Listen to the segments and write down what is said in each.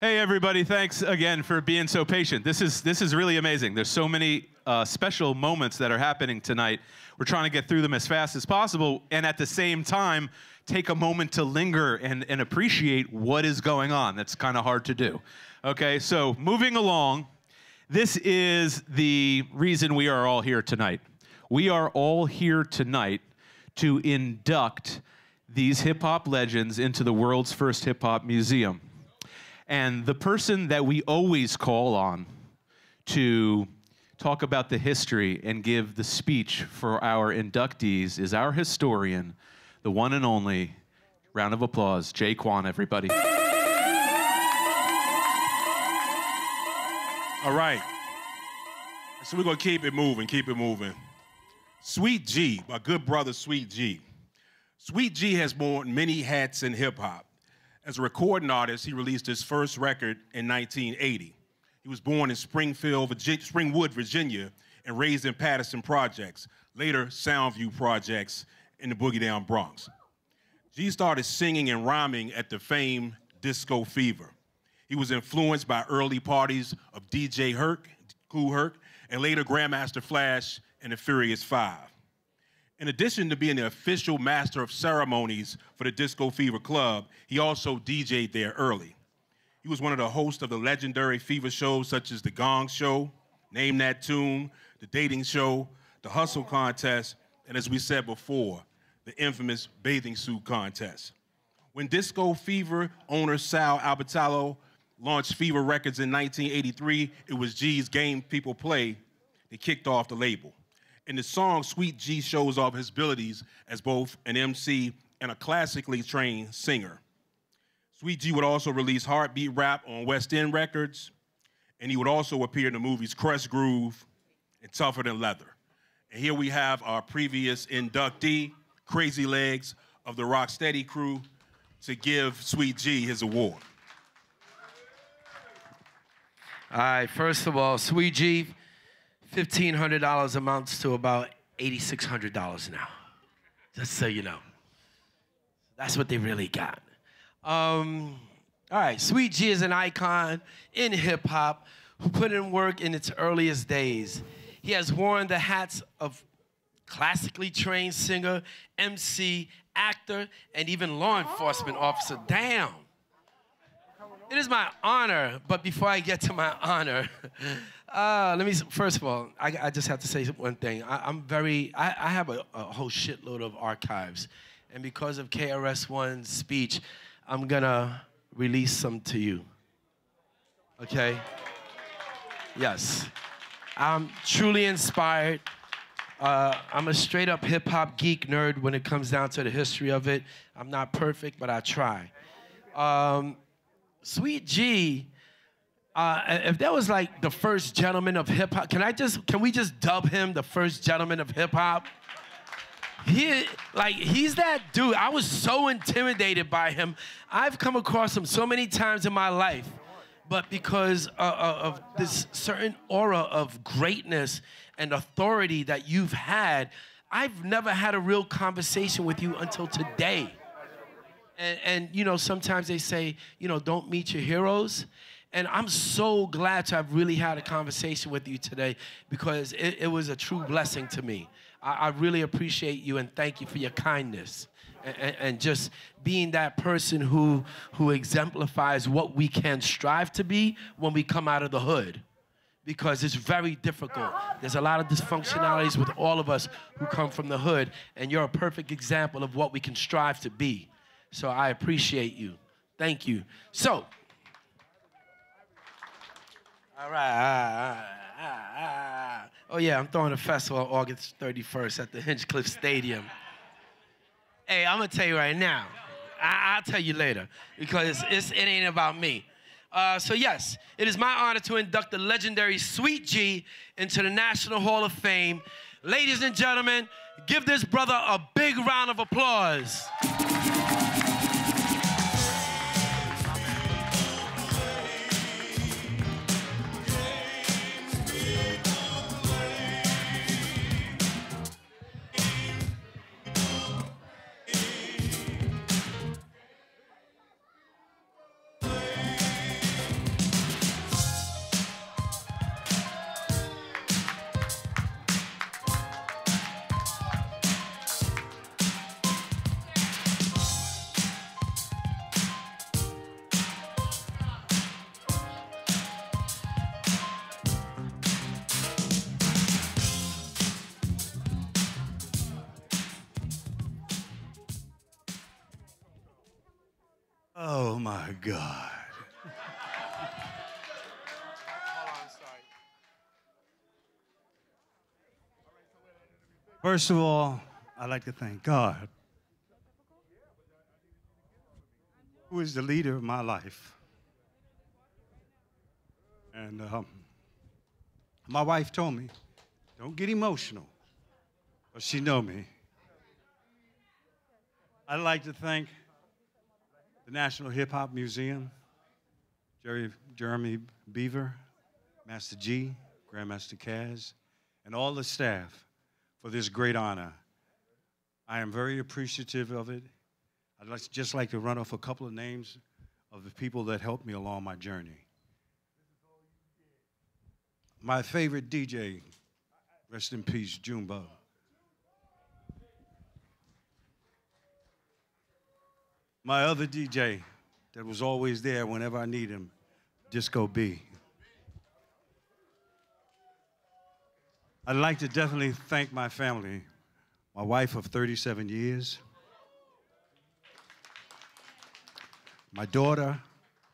Hey everybody, thanks again for being so patient. This is this is really amazing. There's so many uh, special moments that are happening tonight. We're trying to get through them as fast as possible, and at the same time, take a moment to linger and, and appreciate what is going on. That's kind of hard to do. Okay, so moving along, this is the reason we are all here tonight. We are all here tonight to induct these hip hop legends into the world's first hip hop museum. And the person that we always call on to talk about the history and give the speech for our inductees is our historian, the one and only, round of applause, Jay Quan, everybody. All right. So we're going to keep it moving, keep it moving. Sweet G, my good brother Sweet G. Sweet G has worn many hats in hip hop. As a recording artist, he released his first record in 1980. He was born in Springfield, Virginia, Springwood, Virginia, and raised in Patterson Projects, later Soundview Projects in the Boogie Down Bronx. G started singing and rhyming at the famed Disco Fever. He was influenced by early parties of DJ Herc, Kool Herc, and later Grandmaster Flash and the Furious Five. In addition to being the official master of ceremonies for the Disco Fever Club, he also DJ'd there early. He was one of the hosts of the legendary Fever shows such as The Gong Show, Name That Tune, The Dating Show, The Hustle Contest, and as we said before, the infamous bathing suit contest. When Disco Fever owner Sal Abbatiello launched Fever Records in 1983, it was G's Game People Play that kicked off the label. In the song, Sweet G shows off his abilities as both an MC and a classically trained singer. Sweet G would also release heartbeat rap on West End Records, and he would also appear in the movies Krush Groove and Tougher Than Leather. And here we have our previous inductee, Crazy Legs of the Rocksteady crew, to give Sweet G his award. All right, first of all, Sweet G, $1,500 amounts to about $8,600 now. Just so you know. That's what they really got. Um, all right, Sweet G is an icon in hip hop who put in work in its earliest days. He has worn the hats of classically trained singer, MC, actor, and even law enforcement officer. Damn. It is my honor, but before I get to my honor, uh, let me, first of all, I, I, just have to say one thing. I, am very, I, I have a, a, whole shitload of archives. And because of KRS-One's speech, I'm gonna release some to you. Okay? Yes. I'm truly inspired. Uh, I'm a straight up hip hop geek nerd when it comes down to the history of it. I'm not perfect, but I try. Um, Sweet G, uh, if that was like the first gentleman of hip hop, can I just can we just dub him the first gentleman of hip hop? He like he's that dude. I was so intimidated by him. I've come across him so many times in my life, but because uh, uh of this certain aura of greatness and authority that you've had, I've never had a real conversation with you until today. And, and, you know, sometimes they say, you know, don't meet your heroes. And I'm so glad to have really had a conversation with you today because it, it was a true blessing to me. I, I, really appreciate you and thank you for your kindness and, and, and just being that person who, who exemplifies what we can strive to be when we come out of the hood because it's very difficult. There's a lot of dysfunctionalities with all of us who come from the hood, and you're a perfect example of what we can strive to be. So I appreciate you. Thank you. So, all right. oh, yeah, I'm throwing a festival August 31st at the Hinchliffe Stadium. Hey, I'm going to tell you right now. I- will tell you later because it's, it ain't about me. Uh, so, yes, it is my honor to induct the legendary Sweet G into the National Hall of Fame. Ladies and gentlemen, give this brother a big round of applause. God. First of all, I'd like to thank God, who is the leader of my life. And um, my wife told me, don't get emotional, but she know me. I'd like to thank the National Hip Hop Museum, Jerry, Jeremy Beaver, Master G, Grandmaster Caz, and all the staff for this great honor. I am very appreciative of it. I'd just like to run off a couple of names of the people that helped me along my journey. My favorite DJ, rest in peace, Junebug. My other DJ that was always there whenever I need him, Disco B. I'd like to definitely thank my family, my wife of 37 years, my daughter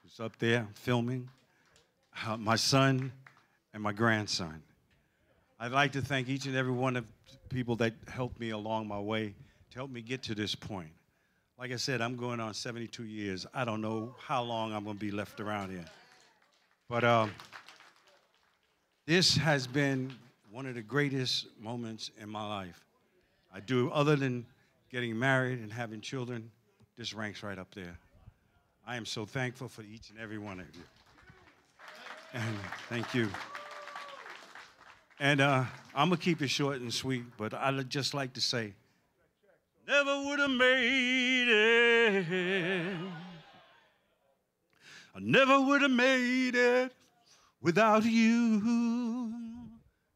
who's up there filming, uh, my son, and my grandson. I'd like to thank each and every one of people that helped me along my way to help me get to this point. Like I said, I'm going on 72 years. I don't know how long I'm going to be left around here. But um, this has been one of the greatest moments in my life. I do, other than getting married and having children, this ranks right up there. I am so thankful for each and every one of you. And thank you. And uh, I'm going to keep it short and sweet, but I'd just like to say, never would have made it. I never would have made it without you.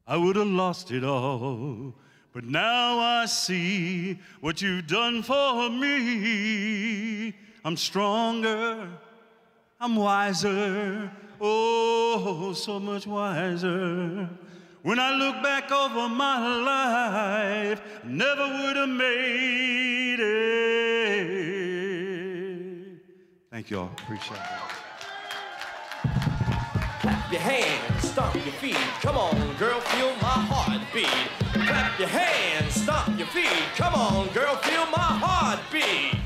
I would have lost it all. But now I see what you've done for me. I'm stronger, I'm wiser, oh, so much wiser. When I look back over my life, never would have made it. Thank you all. Appreciate it. Clap your hands, stomp your feet. Come on, girl, feel my heartbeat. Clap your hands, stomp your feet. Come on, girl, feel my heartbeat.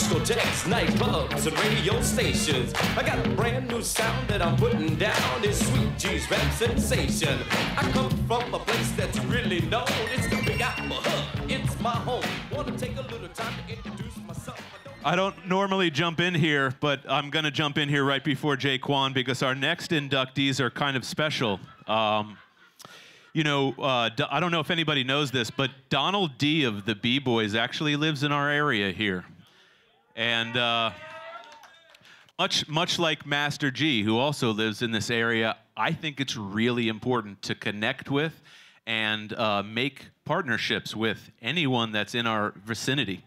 Discotheques, nightclubs, and radio stations. I got a brand new sound that I'm putting down. It's Sweet G's rap sensation. I come from a place that's really known. It's the Big Apple Hub. It's my home. Wanna take a little time to introduce myself. I don't normally jump in here, but I'm going to jump in here right before Jaquan because our next inductees are kind of special. Um, you know, uh, I don't know if anybody knows this, but Donald D of the B Boys actually lives in our area here. And uh, much, much like Master G, who also lives in this area, I think it's really important to connect with and uh, make partnerships with anyone that's in our vicinity.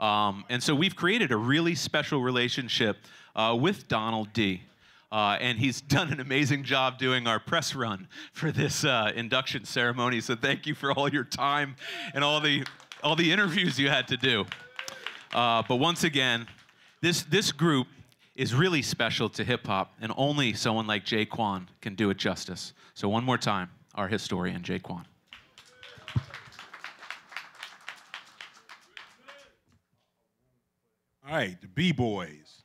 Um, and so we've created a really special relationship uh, with Donald D. Uh, and he's done an amazing job doing our press run for this uh, induction ceremony. So thank you for all your time and all the all the interviews you had to do. Uh, but once again, this this group is really special to hip hop, and only someone like Jaquan can do it justice. So one more time, our historian Jaquan. All right, the B Boys.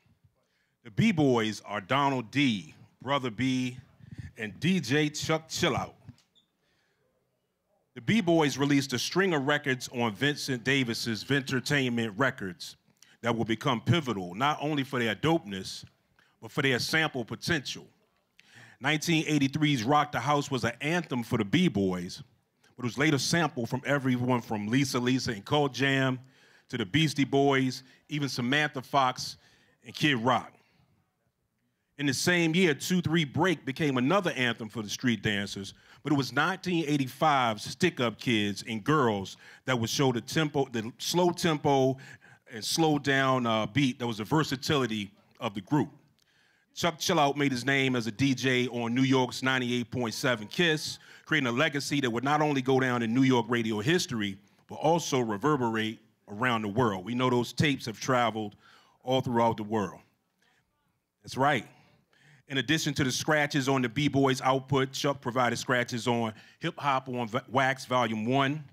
The B Boys are Donald D, Brother B, and DJ Chuck Chillout. The B Boys released a string of records on Vincent Davis's Vintertainment Records that will become pivotal not only for their dopeness, but for their sample potential. 1983's Rock the House was an anthem for the B Boys, but was later sampled from everyone from Lisa Lisa and Cult Jam to the Beastie Boys, even Samantha Fox and Kid Rock. In the same year, 2 3 Break became another anthem for the street dancers, but it was 1985's Stick Up Kids and Girls that would show the tempo, the slow tempo and slow down uh, beat that was the versatility of the group. Chuck Chillout made his name as a DJ on New York's 98.7 Kiss, creating a legacy that would not only go down in New York radio history, but also reverberate around the world. We know those tapes have traveled all throughout the world. That's right. In addition to the scratches on the B-Boys output, Chuck provided scratches on Hip Hop on Wax Volume 1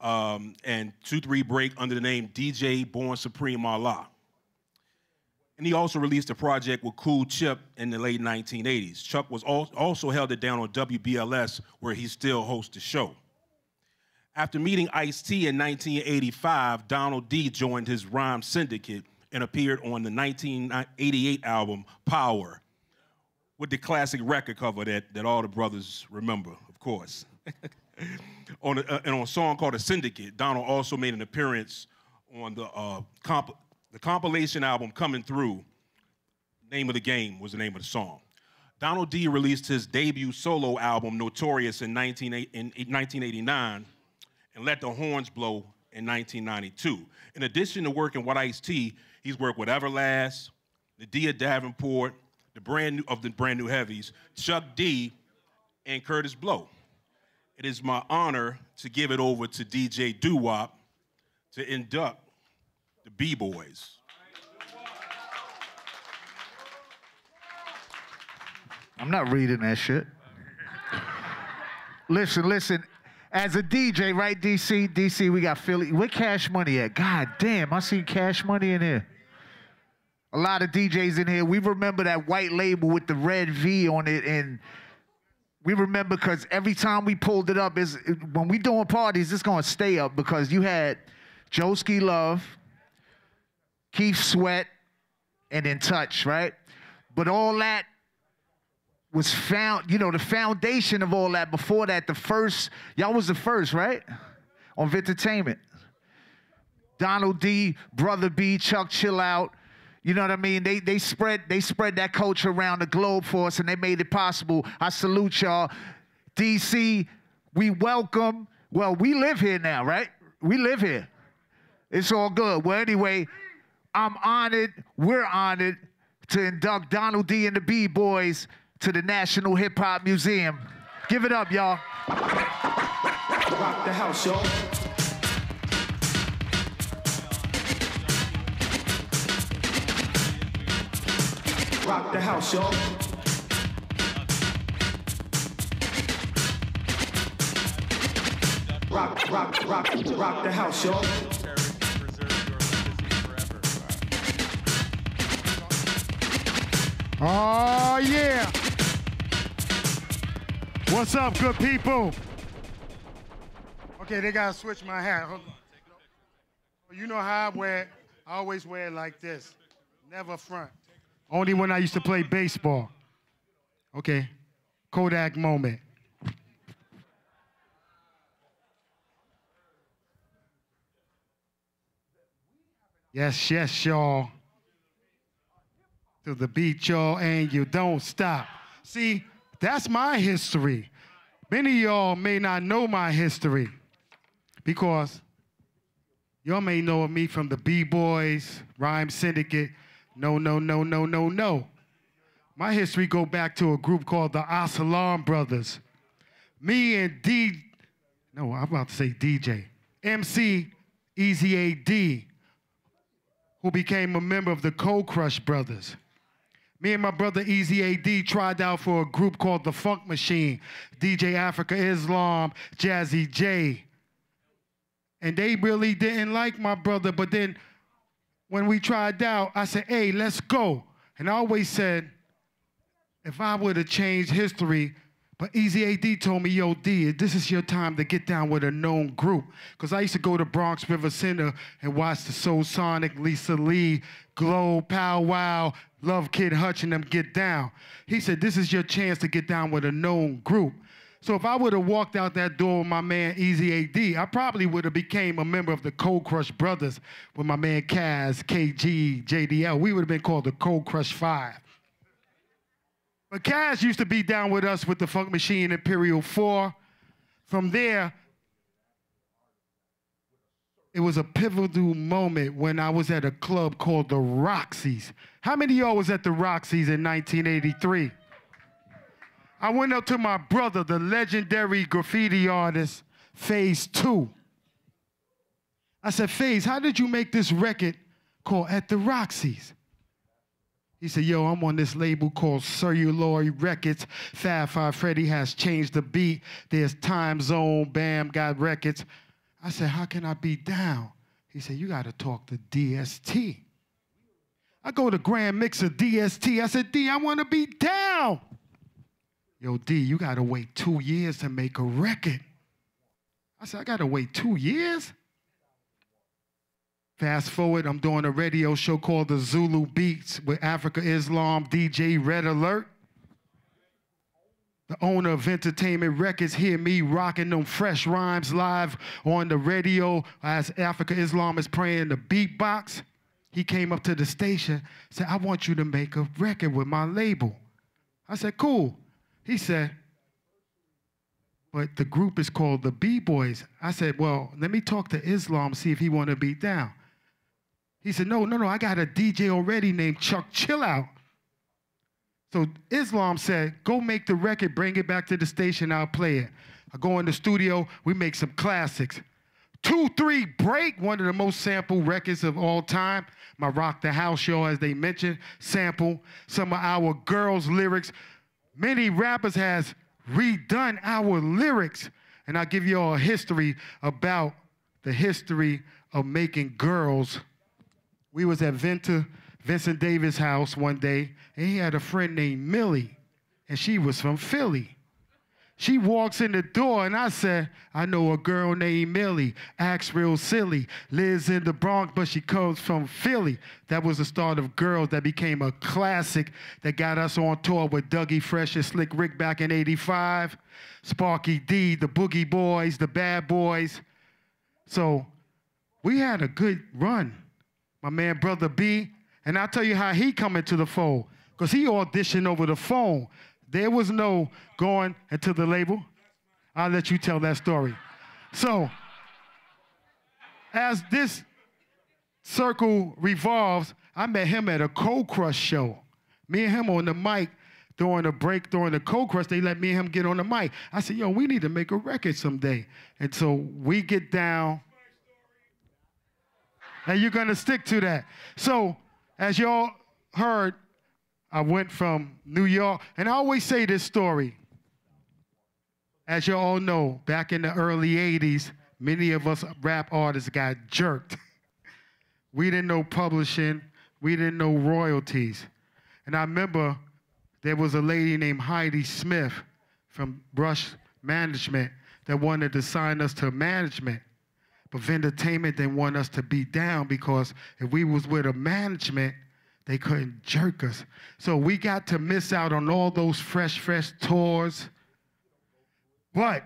um, and 2-3 Break under the name DJ Born Supreme Allah. And he also released a project with Kool Chip in the late 1980s. Chuck was al- also held it down on WBLS, where he still hosts the show. After meeting Ice T in 1985, Donald D joined his rhyme syndicate and appeared on the 1988 album Power with the classic record cover that, that all the brothers remember, of course. on a, uh, and on a song called The Syndicate, Donald also made an appearance on the, uh, comp- the compilation album Coming Through. Name of the Game was the name of the song. Donald D released his debut solo album, Notorious, in, 19, in 1989 and Let the Horns Blow in 1992. In addition to working with Ice T, he's worked with Everlast, N'Dea Davenport, the brand new of the brand new heavies, Chuck D, and Kurtis Blow. It is my honor to give it over to DJ Doo Wop to induct the B-Boys. I'm not reading that shit. listen, listen. As a DJ, right, DC? DC, we got Philly. Where Cash Money at? God damn, I see Cash Money in here. A lot of DJs in here. We remember that white label with the red V on it, and we remember because every time we pulled it up, is when we doing parties, it's gonna stay up because you had Joeski Love, Keith Sweat, and In Touch, right? But all that was found, you know, the foundation of all that before that, the first, y'all was the first, right? Vintertainment. Donald D, Brother B, Chuck Chill Out. You know what I mean? They they spread they spread that culture around the globe for us and they made it possible. I salute y'all. DC, we welcome. Well, we live here now, right? We live here. It's all good. Well, anyway, I'm honored, we're honored to induct Donald D and the B-Boys to the National Hip Hop Museum. Give it up, y'all. Rock the house, y'all. Rock the house, y'all. Rock, rock, rock, rock the house, y'all. Oh, yeah. What's up, good people? Okay, they gotta switch my hat. You know how I wear it? I always wear it like this. Never front. Only when I used to play baseball. Okay. Kodak moment. Yes, yes, y'all. To the beat, y'all, and you don't stop. See, that's my history. Many y'all may not know my history because y'all may know of me from the B-Boys, Rhyme Syndicate. No, no, no, no, no, no. My history go back to a group called the Asalam Brothers. Me and D, no, I'm about to say DJ, MC Easy AD, who became a member of the Cold Crush Brothers. Me and my brother Easy AD tried out for a group called The Funk Machine, DJ Afrika Islam, Jazzy Jay. And they really didn't like my brother, but then when we tried out, I said, hey, let's go. And I always said, if I were to change history, but Easy AD told me, yo, D, this is your time to get down with a known group. Because I used to go to Bronx River Center and watch the Soul Sonic, Lisa Lee, Glow, Pow Wow, Love Kid Hutch and them get down. He said, this is your chance to get down with a known group. So if I would have walked out that door with my man Easy AD, I probably would have became a member of the Cold Crush Brothers with my man Caz, KG, JDL. We would have been called the Cold Crush Five. But Caz used to be down with us with the Funk Machine Imperial 4. From there, it was a pivotal moment when I was at a club called the Roxy's. How many of y'all was at the Roxy's in 1983? I went up to my brother, the legendary graffiti artist, Phase 2. I said, Phase, how did you make this record called At the Roxy's? He said, Yo, I'm on this label called Celluloid Records. Fab Five Freddy has changed the beat. There's Time Zone, Bam got records. I said, How can I be down? He said, You got to talk to DST. I go to Grand Mixer DST. I said, D, I want to be down. Yo, D, you got to wait two years to make a record. I said, I got to wait two years? Fast forward, I'm doing a radio show called The Zulu Beats with Afrika Islam DJ Red Alert. The owner of Vintertainment Records hear me rocking them fresh rhymes live on the radio as Afrika Islam is playing the beatbox. He came up to the station, said, I want you to make a record with my label. I said, cool. He said, but the group is called the B-Boys. I said, well, let me talk to Islam, see if he want to be down. He said, no, no, no, I got a DJ already named Chuck Chill Out. So Islam said, go make the record, bring it back to the station, I'll play it. I go in the studio, we make some classics. Two, three, break, one of the most sampled records of all time. My Rock the House show, as they mentioned, sample some of our girls' lyrics. Many rappers has redone our lyrics. And I'll give you all a history about the history of making girls. We was at Vincent Davis' house one day, and he had a friend named Millie, and she was from Philly. She walks in the door, and I said, I know a girl named Millie, acts real silly, lives in the Bronx, but she comes from Philly. That was the start of Girls that became a classic that got us on tour with Dougie Fresh and Slick Rick back in 85, Sparky D, the Boogie Boys, the Bad Boys. So we had a good run. My man, Brother B, and I'll tell you how he come into the fold, because he auditioned over the phone. There was no going into the label. I'll let you tell that story. So, as this circle revolves, I met him at a Cold Crush show. Me and him on the mic during the break, during the Cold Crush, they let me and him get on the mic. I said, yo, we need to make a record someday. And so we get down, and you're gonna stick to that. So, as y'all heard, I went from New York, and I always say this story. As you all know, back in the early 80s, many of us rap artists got jerked. we didn't know publishing, we didn't know royalties. And I remember there was a lady named Heidi Smith from Rush Management that wanted to sign us to management. But Vintertainment didn't want us to be down because if we was with a management, they couldn't jerk us. So we got to miss out on all those fresh, fresh tours. But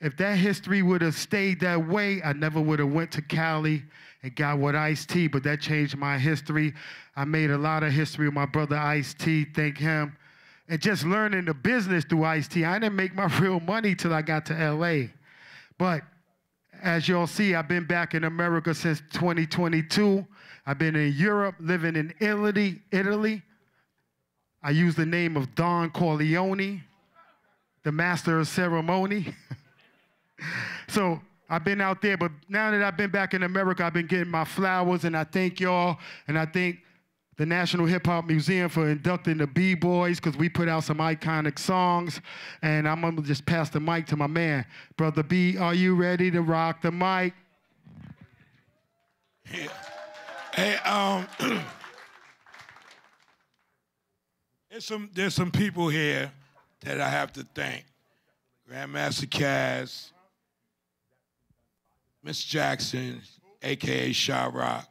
if that history would have stayed that way, I never would have went to Cali and got with Ice T. But that changed my history. I made a lot of history with my brother Ice T. Thank him. And just learning the business through Ice T. I didn't make my real money till I got to LA. But as y'all see, I've been back in America since 2022. I've been in Europe, living in Italy. Italy. I use the name of Don Corleone, the master of ceremony. so I've been out there, but now that I've been back in America, I've been getting my flowers, and I thank y'all, and I thank the National Hip Hop Museum for inducting the B-Boys because we put out some iconic songs. And I'm gonna just pass the mic to my man. Brother B, are you ready to rock the mic? Yeah. Hey, um, there's some there's some people here that I have to thank. Grandmaster Caz, Miss Jackson, aka Sha Rock,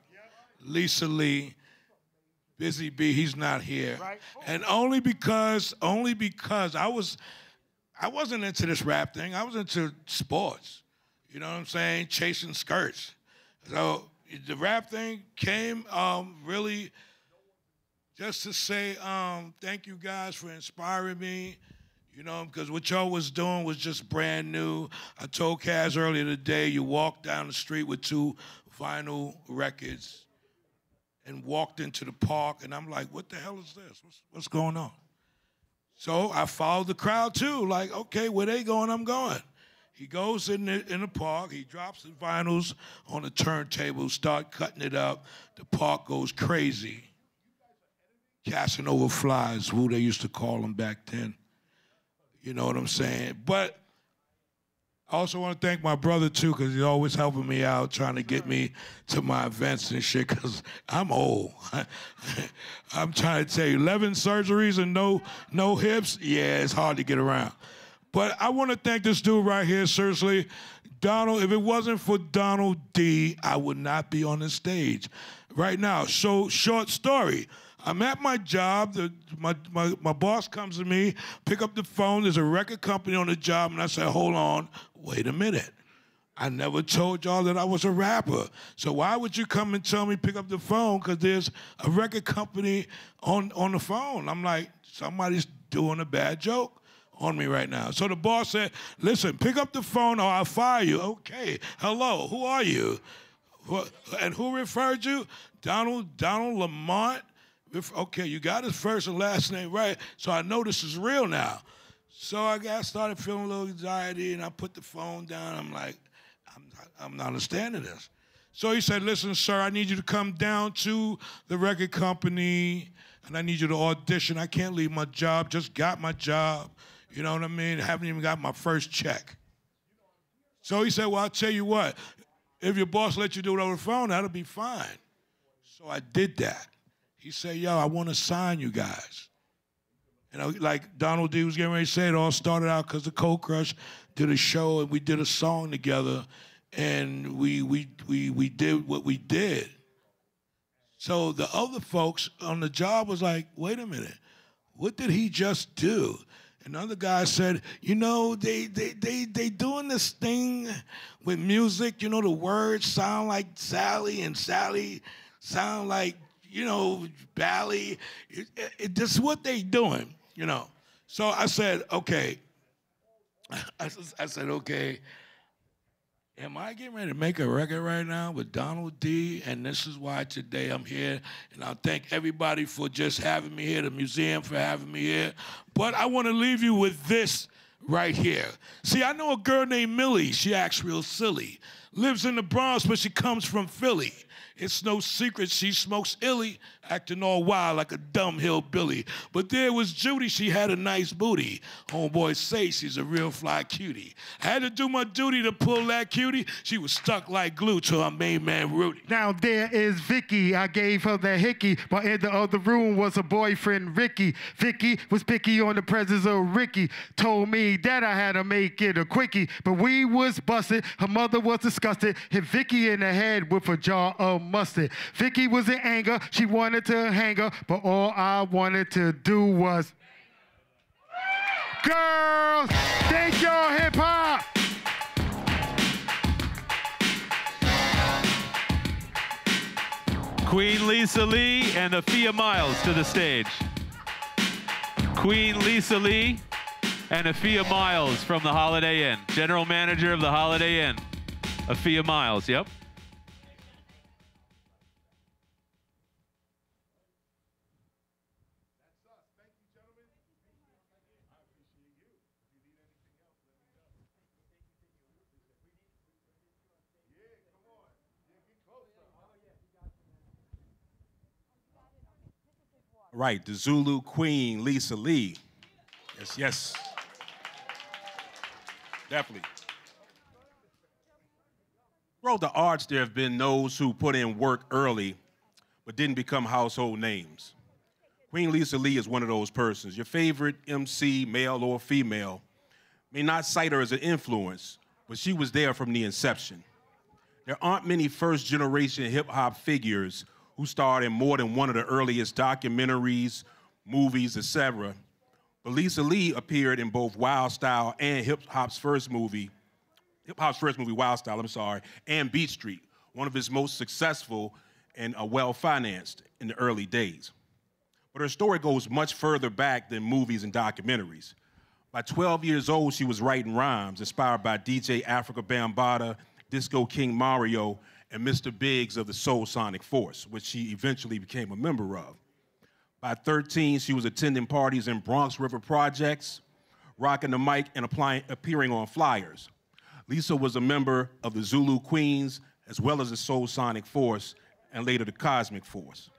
Lisa Lee, Busy Bee, he's not here. And only because, only because I was I wasn't into this rap thing. I was into sports. You know what I'm saying? Chasing skirts. So the rap thing came um, really just to say um, thank you guys for inspiring me. You know, because what y'all was doing was just brand new. I told Caz earlier today, you walk down the street with two vinyl records and walked into the park, and I'm like, what the hell is this? What's, what's going on? So I followed the crowd too, like, okay, where they going, I'm going. He goes in the, in the park, he drops the vinyls on the turntable, start cutting it up. The park goes crazy. Casanova flies, who they used to call them back then. You know what I'm saying? But I also want to thank my brother too, because he's always helping me out, trying to get me to my events and shit. Because I'm old. I'm trying to tell you, 11 surgeries and no no hips. Yeah, it's hard to get around. But I want to thank this dude right here. Seriously, Donald. If it wasn't for Donald D, I would not be on the stage right now. So short story. I'm at my job. The, my, my, my boss comes to me, pick up the phone. There's a record company on the job, and I said, hold on, wait a minute. I never told y'all that I was a rapper. So why would you come and tell me pick up the phone? Because there's a record company on, on the phone. I'm like, somebody's doing a bad joke on me right now. So the boss said, listen, pick up the phone or I'll fire you. Okay, hello, who are you? And who referred you? Donald, Donald Lamont. Okay, you got his first and last name right, so I know this is real now. So I got started feeling a little anxiety, and I put the phone down. I'm like, I'm not, I'm not understanding this. So he said, "Listen, sir, I need you to come down to the record company, and I need you to audition. I can't leave my job. Just got my job. You know what I mean? I Haven't even got my first check." So he said, "Well, I'll tell you what. If your boss lets you do it over the phone, that'll be fine." So I did that. He said, "Yo, I want to sign you guys." You know, like Donald D was getting ready to say, it all started out because the Cold Crush did a show and we did a song together, and we we we we did what we did. So the other folks on the job was like, wait a minute, what did he just do? Another guy said, you know, they they they they doing this thing with music, you know, the words sound like Sally and Sally sound like, you know, Bally. It, it, it, this is what they doing, you know. So I said, okay. I said, okay. Am I getting ready to make a record right now with Donald D? And this is why today I'm here. And I'll thank everybody for just having me here, the museum for having me here. But I want to leave you with this right here. See, I know a girl named Millie. She acts real silly. Lives in the Bronx, but she comes from Philly. It's no secret she smokes illy, acting all wild like a dumb hillbilly. But there was Judy, she had a nice booty. Homeboys say she's a real fly cutie. I had to do my duty to pull that cutie. She was stuck like glue to our main man Rudy. Now there is Vicky. I gave her the hickey, but in the other room was her boyfriend, Ricky. Vicky was picky on the presence of Ricky. Told me that I had to make it a quickie, but we was busted. Her mother was disgusted. Hit Vicky in the head with a jar of mustard. Vicky was in anger. She wanted to hang her, but all I wanted to do was. Girls, thank y'all, hip hop. Queen Lisa Lee and Afia Miles to the stage. Queen Lisa Lee and Afia Miles from the Holiday Inn. General manager of the Holiday Inn. Afia Miles, yep. Right, the Zulu Queen, Lisa Lee. Yes, yes. Definitely. Throughout the arts, there have been those who put in work early but didn't become household names. Queen Lisa Lee is one of those persons. Your favorite MC, male or female, may not cite her as an influence, but she was there from the inception. There aren't many first generation hip hop figures who starred in more than one of the earliest documentaries, movies, etc. But Lisa Lee appeared in both Wild Style and hip hop's first movie, hip hop's first movie, Wild Style, I'm sorry, and Beat Street, one of his most successful and uh, well financed in the early days. But her story goes much further back than movies and documentaries. By 12 years old, she was writing rhymes inspired by DJ Afrika Bambaataa, Disco King Mario, and Mr. Biggs of the Soul Sonic Force, which she eventually became a member of. By 13, she was attending parties in Bronx River Projects, rocking the mic and applying, appearing on flyers. Lisa was a member of the Zulu Queens, as well as the Soul Sonic Force, and later the Cosmic Force.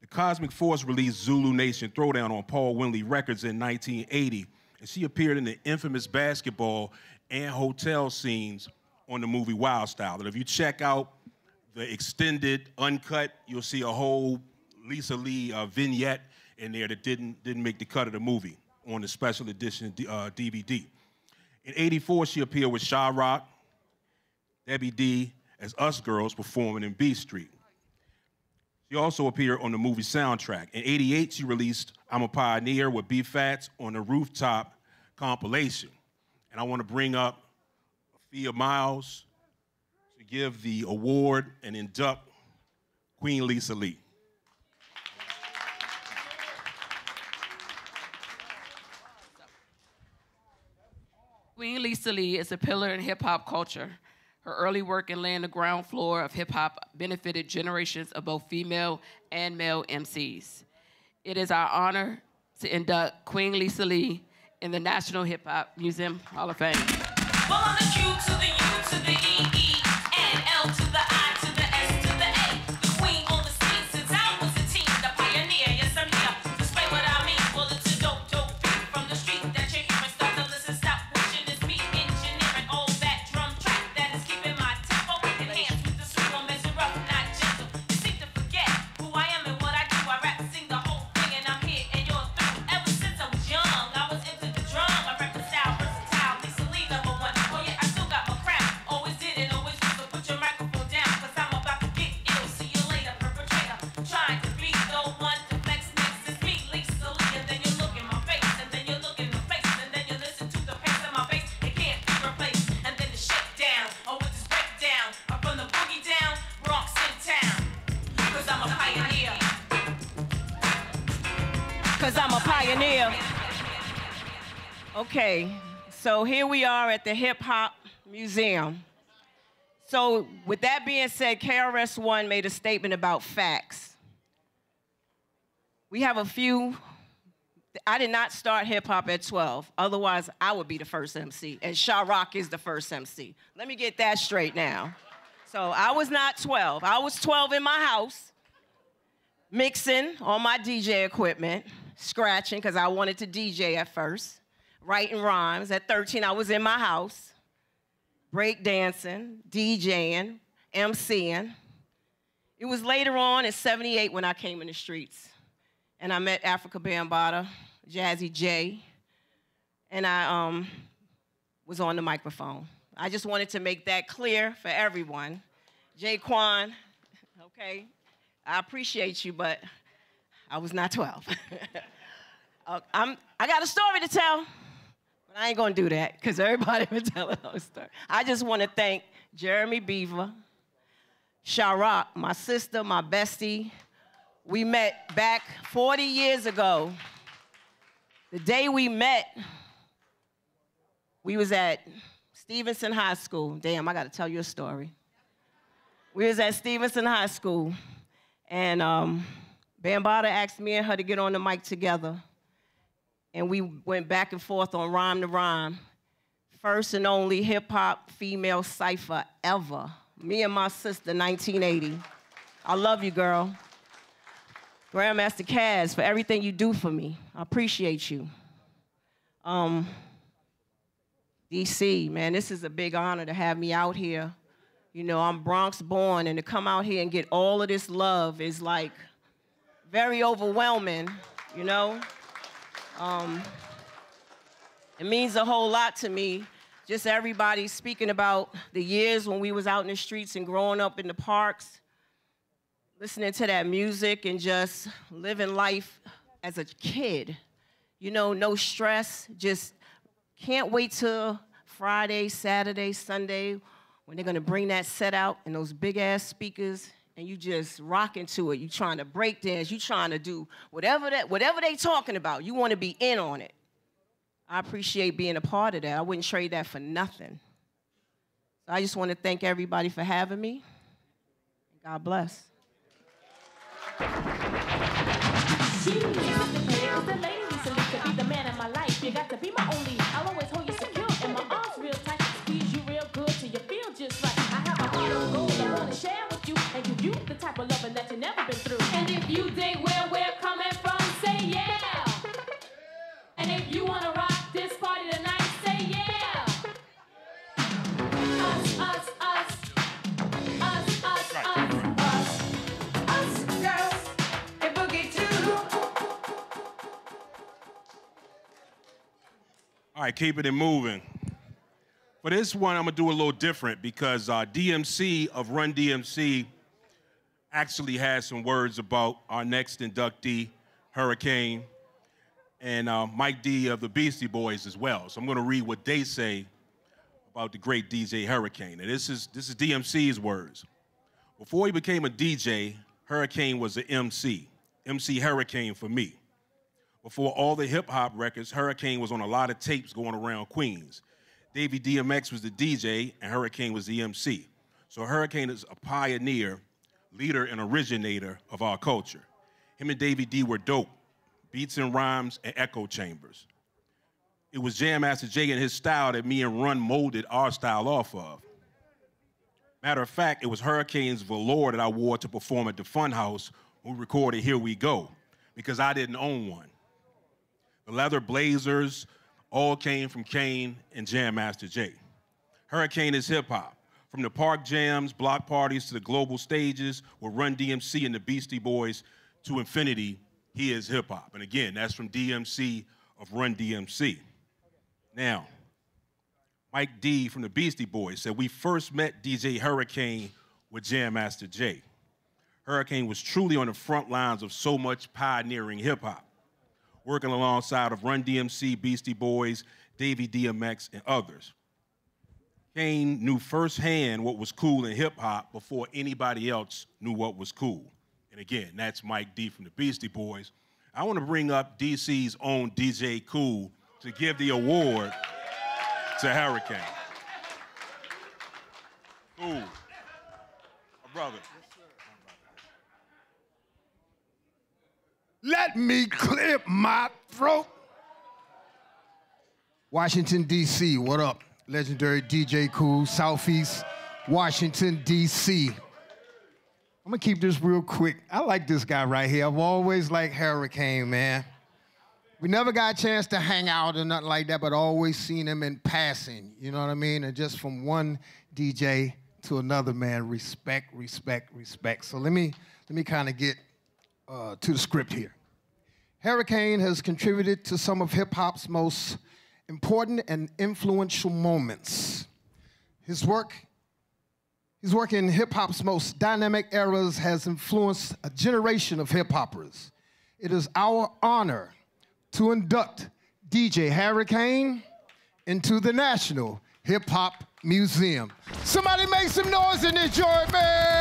The Cosmic Force released Zulu Nation Throwdown on Paul Winley Records in 1980, and she appeared in the infamous basketball and hotel scenes on the movie Wild Style. And if you check out the extended, uncut, you'll see a whole Lisa Lee uh, vignette in there that didn't, didn't make the cut of the movie on the special edition uh, DVD. In 84, she appeared with Sha Rock, Debbie D, as Us Girls performing in Beat Street. She also appeared on the movie soundtrack. In 88, she released I'm a Pioneer with B Fats on the Rooftop compilation. And I want to bring up Fia Miles give the award and induct Queen Lisa Lee. Queen Lisa Lee is a pillar in hip hop culture. Her early work in laying the ground floor of hip hop benefited generations of both female and male MCs. It is our honor to induct Queen Lisa Lee in the National Hip Hop Museum Hall of Fame. Well, Okay, so here we are at the Hip Hop Museum. So, with that being said, KRS One made a statement about facts. We have a few. I did not start hip hop at 12. Otherwise, I would be the first MC, and Sha Rock is the first MC. Let me get that straight now. So, I was not 12. I was 12 in my house mixing on my DJ equipment, scratching because I wanted to DJ at first, writing rhymes. At 13, I was in my house, break dancing, DJing, MCing. It was later on in 78 when I came in the streets and I met Afrika Bambaataa, Jazzy Jay, and I um, was on the microphone. I just wanted to make that clear for everyone. Jaquan, okay, I appreciate you, but I was not 12. Uh, I got a story to tell, but I ain't gonna do that because everybody been telling those stories. I just want to thank Jeremy Beaver, Sha Rock, my sister, my bestie. We met back 40 years ago. The day we met, we was at Stevenson High School. Damn, I got to tell you a story. We was at Stevenson High School, and um, Bambaataa asked me and her to get on the mic together, and we went back and forth on rhyme to rhyme. First and only hip hop female cipher ever. Me and my sister, 1980. I love you, girl. Grandmaster Caz, for everything you do for me. I appreciate you. Um, DC, man, this is a big honor to have me out here. You know, I'm Bronx born, and to come out here and get all of this love is like very overwhelming, you know? Um, it means a whole lot to me. Just everybody speaking about the years when we was out in the streets and growing up in the parks, listening to that music and just living life as a kid. You know, no stress, just can't wait till Friday, Saturday, Sunday when they're gonna bring that set out and those big ass speakers and you just rock into it. You trying to break dance, you trying to do whatever that whatever they talking about, you want to be in on it. I appreciate being a part of that. I wouldn't trade that for nothing. So I just want to thank everybody for having me. God bless. to to share you and you the type of that you never been through. And if you dig where we're coming from, say yeah. And if you wanna rock this party tonight, say yeah. Us, us, us. Us, us, us, us. Us, girls. And boogie too. All right, keeping it moving. For this one, I'm gonna do a little different because uh, DMC of Run DMC actually has some words about our next inductee, Hurricane, and uh, Mike D of the Beastie Boys as well. So I'm gonna read what they say about the great DJ Hurricane. And this is this is DMC's words. Before he became a DJ, Hurricane was an MC, MC Hurricane for me. Before all the hip hop records, Hurricane was on a lot of tapes going around Queens. Davey DMX was the DJ and Hurricane was the MC. So Hurricane is a pioneer, leader, and originator of our culture. Him and Davey D were dope, beats and rhymes and echo chambers. It was Jam Master Jay and his style that me and Run molded our style off of. Matter of fact, it was Hurricane's velour that I wore to perform at the Funhouse when we recorded Here We Go, because I didn't own one. The leather blazers all came from Kane and Jam Master Jay. Hurricane is hip hop. From the park jams, block parties to the global stages with Run DMC and the Beastie Boys to infinity, he is hip hop. And again, that's from DMC of Run DMC. Now, Mike D from the Beastie Boys said we first met DJ Hurricane with Jam Master Jay. Hurricane was truly on the front lines of so much pioneering hip hop working alongside of Run DMC, Beastie Boys, Davey DMX, and others. Kane knew firsthand what was cool in hip hop before anybody else knew what was cool. And again, that's Mike D from the Beastie Boys. I want to bring up DC's own DJ Kool to give the award to Hurricane. Cool. My brother. Let me clip my throat. Washington, D.C., what up? Legendary DJ Kool, Southeast Washington, D.C. I'm gonna keep this real quick. I like this guy right here. I've always liked Hurricane, man. We never got a chance to hang out or nothing like that, but always seen him in passing. You know what I mean? And just from one DJ to another, man, respect, respect, respect. So let me let me kind of get uh, to the script here. Hurricane has contributed to some of hip hop's most important and influential moments. His work, his work in hip hop's most dynamic eras has influenced a generation of hip hoppers. It is our honor to induct DJ Hurricane into the National Hip Hop Museum. Somebody make some noise in this joint, man!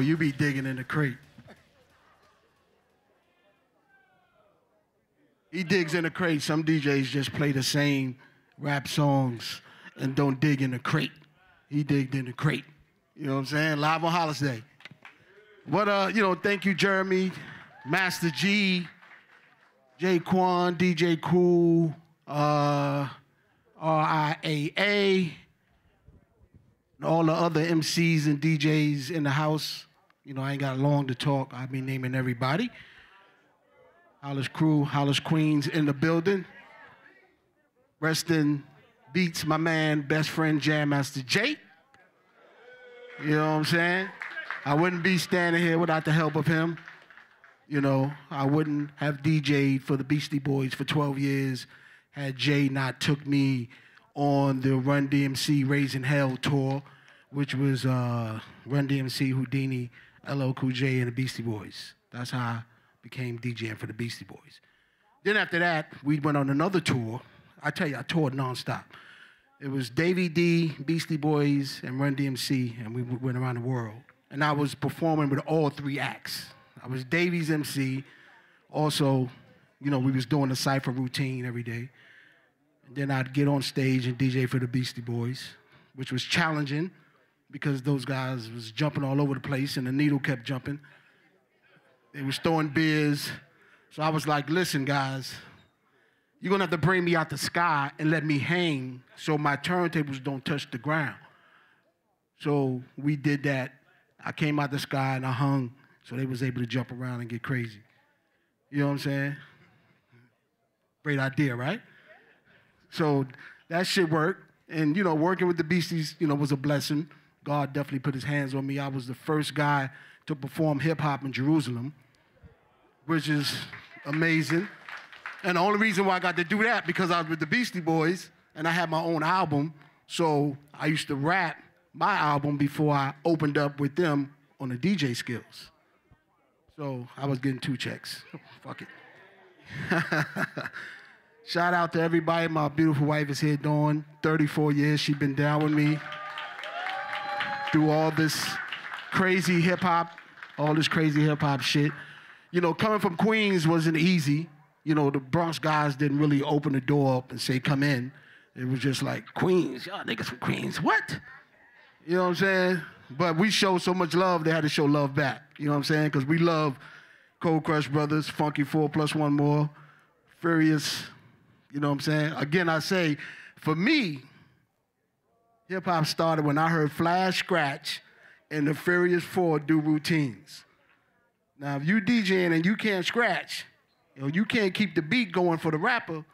Yo, you be digging in the crate. He digs in the crate. Some DJs just play the same rap songs and don't dig in the crate. He digged in the crate. You know what I'm saying? Live on Hollis Day. But uh, you know, thank you, Jeremy, Master G, Jay Quan, DJ Kool, uh, RIAA, and all the other MCs and DJs in the house. You know, I ain't got long to talk. I'll be naming everybody. Hollis crew, Hollis Queens in the building. Rest in beats, my man, best friend Jam Master Jay. You know what I'm saying? I wouldn't be standing here without the help of him. You know, I wouldn't have DJ'd for the Beastie Boys for 12 years had Jay not took me on the Run DMC Raising Hell tour, which was uh, Run DMC, Whodini, LL Cool J, and the Beastie Boys. That's how I became DJing for the Beastie Boys. Then after that, we went on another tour. I tell you, I toured nonstop. It was Davy D, Beastie Boys, and Run DMC, and we went around the world. And I was performing with all three acts. I was Davy's MC. Also, you know, we was doing the cipher routine every day. And then I'd get on stage and DJ for the Beastie Boys, which was challenging because those guys was jumping all over the place and the needle kept jumping. They was throwing beers. So I was like, listen, guys, you're gonna have to bring me out the sky and let me hang so my turntables don't touch the ground. So we did that. I came out the sky and I hung so they was able to jump around and get crazy. You know what I'm saying? Great idea, right? So that shit worked. And you know, working with the Beasties, you know, was a blessing. God definitely put his hands on me. I was the first guy to perform hip hop in Jerusalem, which is amazing. And the only reason why I got to do that because I was with the Beastie Boys and I had my own album. So I used to rap my album before I opened up with them on the DJ skills. So I was getting two checks. Fuck it. Shout out to everybody. My beautiful wife is here, Dawn. 34 years she's been down with me through all this crazy hip hop, all this crazy hip hop shit. You know, coming from Queens wasn't easy. You know, the Bronx guys didn't really open the door up and say, come in. It was just like, Queens, y'all niggas from Queens, what? You know what I'm saying? But we showed so much love, they had to show love back. You know what I'm saying? Because we love Cold Crush Brothers, Funky Four Plus One More, Furious. You know what I'm saying? Again, I say, for me, hip hop started when I heard Flash Scratch and the Furious Four do routines. Now, if you DJing and you can't scratch, you know, you can't keep the beat going for the rapper,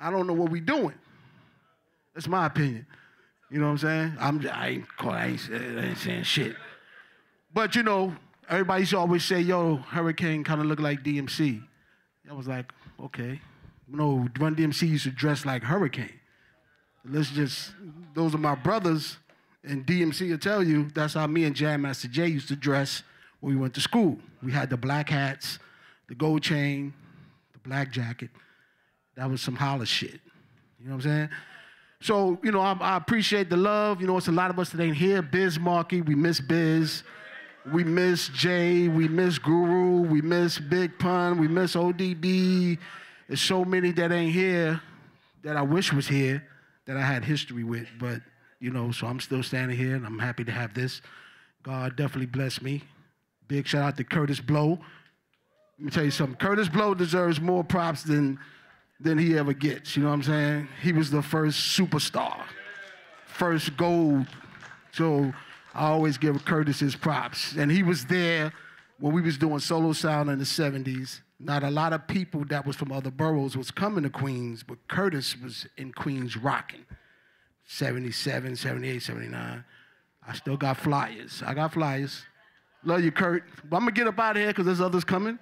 I don't know what we doing. That's my opinion. You know what I'm saying? I'm I ain't I ain't, I ain't saying shit. But you know, everybody used to always say, "Yo, Hurricane kind of look like DMC." I was like, okay. No, Run DMC used to dress like Hurricane. Let's just, those are my brothers, and DMC will tell you that's how me and Jam Master Jay used to dress when we went to school. We had the black hats, the gold chain, the black jacket. That was some holler shit. You know what I'm saying? So, you know, I, I appreciate the love. You know, it's a lot of us that ain't here. Biz Markie, we miss Biz. We miss Jay. We miss Guru. We miss Big Pun. We miss ODB. There's so many that ain't here that I wish was here that I had history with. But, you know, so I'm still standing here and I'm happy to have this. God definitely blessed me. Big shout out to Kurtis Blow. Let me tell you something. Kurtis Blow deserves more props than than he ever gets. You know what I'm saying? He was the first superstar, first gold. So I always give Kurtis his props. And he was there when we was doing solo sound in the 70s. Not a lot of people that was from other boroughs was coming to Queens, but Kurtis was in Queens rocking. 77, 78, 79. I still got flyers. I got flyers. Love you, Kurt. But I'm gonna get up out of here because there's others coming.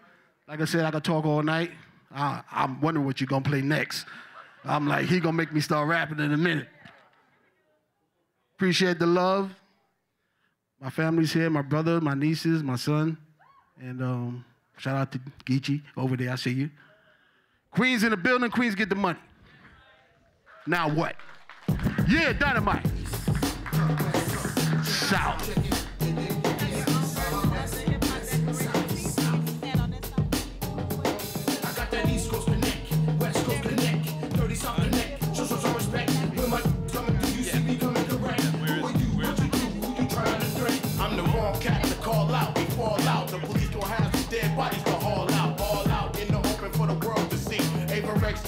Like I said, I could talk all night. I, I'm wondering what you're gonna play next. I'm like, he gonna make me start rapping in a minute. Appreciate the love. My family's here, my brother, my nieces, my son. And um, shout out to Geechee over there. I see you. Queens in the building, Queens get the money. Now what? Yeah, dynamite. South. I got that East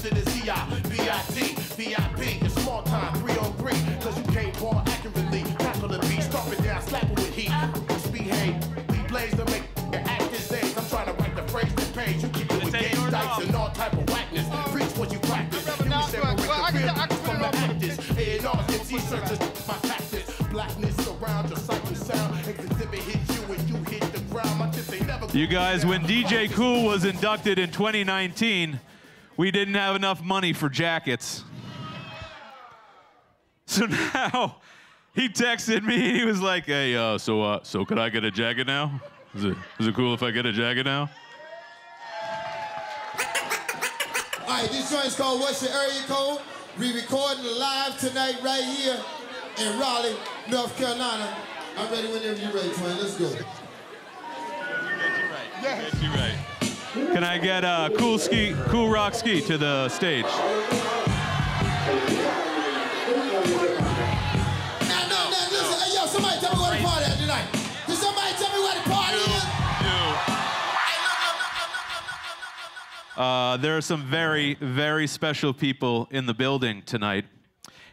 B I D VIP. It's small time, three on three. Cause you can't ball accurately. Tackle the beat, stop it down, slap it with heat. Misbehave, we blaze to make the act this age. I'm trying to write the phrase to page. You keep it with game dice and all type of whackness. Preach what you practice. You will separate the real from the actors. A&R's and T-shirts my tactics. Blackness surround your sight sound. Exhibit hit you and you hit the ground. My tips ain't never You guys, when DJ Kool was inducted in 2019, we didn't have enough money for jackets. So now he texted me and he was like, "Hey, uh, so uh, so could I get a jacket now? Is it is it cool if I get a jacket now?" All right, this joint's called What's Your Area Code? We're recording live tonight right here in Raleigh, North Carolina. I'm ready whenever you're ready, Twain. Let's go. Yes. you right. Can I get uh, Cool Ski, Kool Rock Ski to the stage? Now, no, now, listen. Hey, yo, somebody tell me where the party at tonight. Can somebody tell me where the party is? Uh, there are some very, very special people in the building tonight.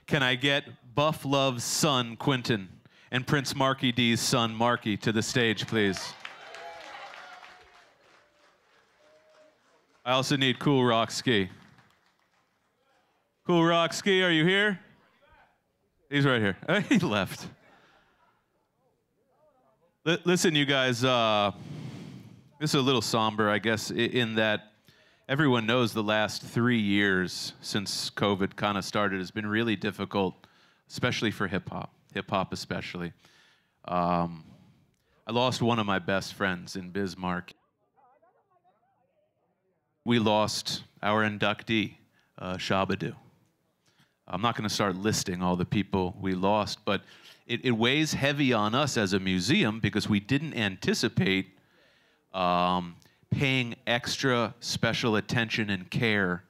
Can I get Buff Love's son, Quentin, and Prince Markie Dee's son, Marky, to the stage, please? I also need Kool Rock Ski. Kool Rock Ski, are you here? He's right here. he left. Li- listen, you guys, uh, this is a little somber, I guess, in that everyone knows the last three years since COVID kind of started has been really difficult, especially for hip hop, hip hop especially. Um, I lost one of my best friends in Biz Markie. We lost our inductee, uh. I'm not going to start listing all the people we lost, but it, it weighs heavy on us as a museum because we didn't anticipate um, paying extra special attention and care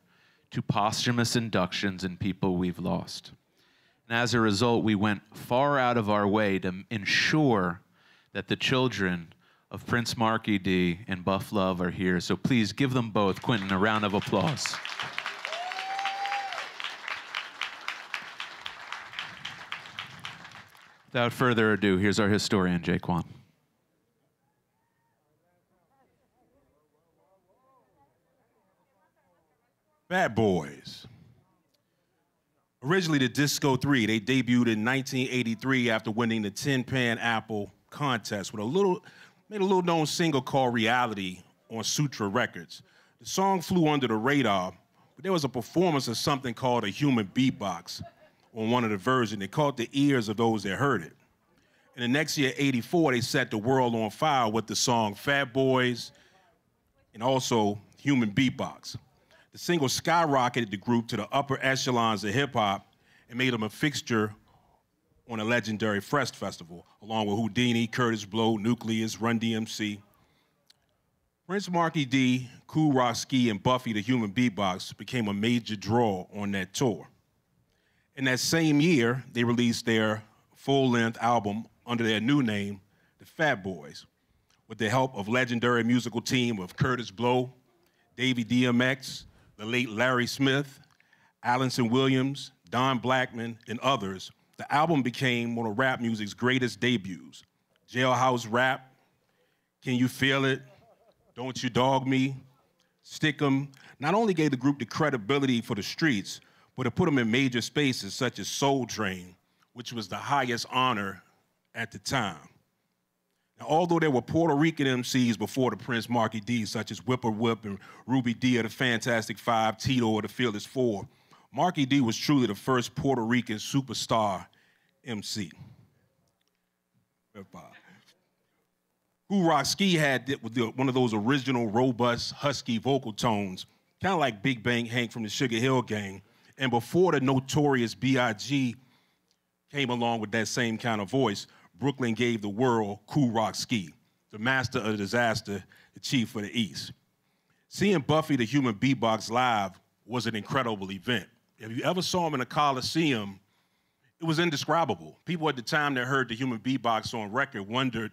to posthumous inductions and people we've lost. And as a result, we went far out of our way to ensure that the children of Prince Markie Dee and Buff Love are here. So please give them both, Quentin, a round of applause. Without further ado, here's our historian, Jay Quan. Bad Boys. Originally the Disco 3, they debuted in 1983 after winning the Tin Pan Apple contest with a little made a little known single called Reality on Sutra Records. The song flew under the radar, but there was a performance of something called a human beatbox on one of the versions that caught the ears of those that heard it. And the next year, 84, they set the world on fire with the song Fat Boys and also Human Beatbox. The single skyrocketed the group to the upper echelons of hip hop and made them a fixture on a legendary Fresh Festival, along with Whodini, Kurtis Blow, Newcleus, Run DMC. Prince Markie Dee, Kool Rock Ski, and Buffy the Human Beatbox became a major draw on that tour. In that same year, they released their full length album under their new name, The Fat Boys, with the help of legendary musical team of Kurtis Blow, Davey DMX, the late Larry Smith, Alanson Williams, Don Blackman, and others. The album became one of rap music's greatest debuts. Jailhouse Rap, Can You Feel It, Don't You Dog Me, Stick 'em not only gave the group the credibility for the streets, but it put them in major spaces such as Soul Train, which was the highest honor at the time. Now, although there were Puerto Rican MCs before the Prince Markie Dee, such as Whipper Whip and Ruby D of the Fantastic Five, Tito of the Fearless Four, Markie Dee was truly the first Puerto Rican superstar MC. Kool Rock Ski had one of those original robust husky vocal tones, kind of like Big Bank Hank from the Sugar Hill Gang. And before the notorious B.I.G. came along with that same kind of voice, Brooklyn gave the world Kool Rock Ski, the master of disaster, the chief of the East. Seeing Buffy the Human Beatbox live was an incredible event. If you ever saw him in a Coliseum, it was indescribable. People at the time that heard the Human Beatbox on record wondered,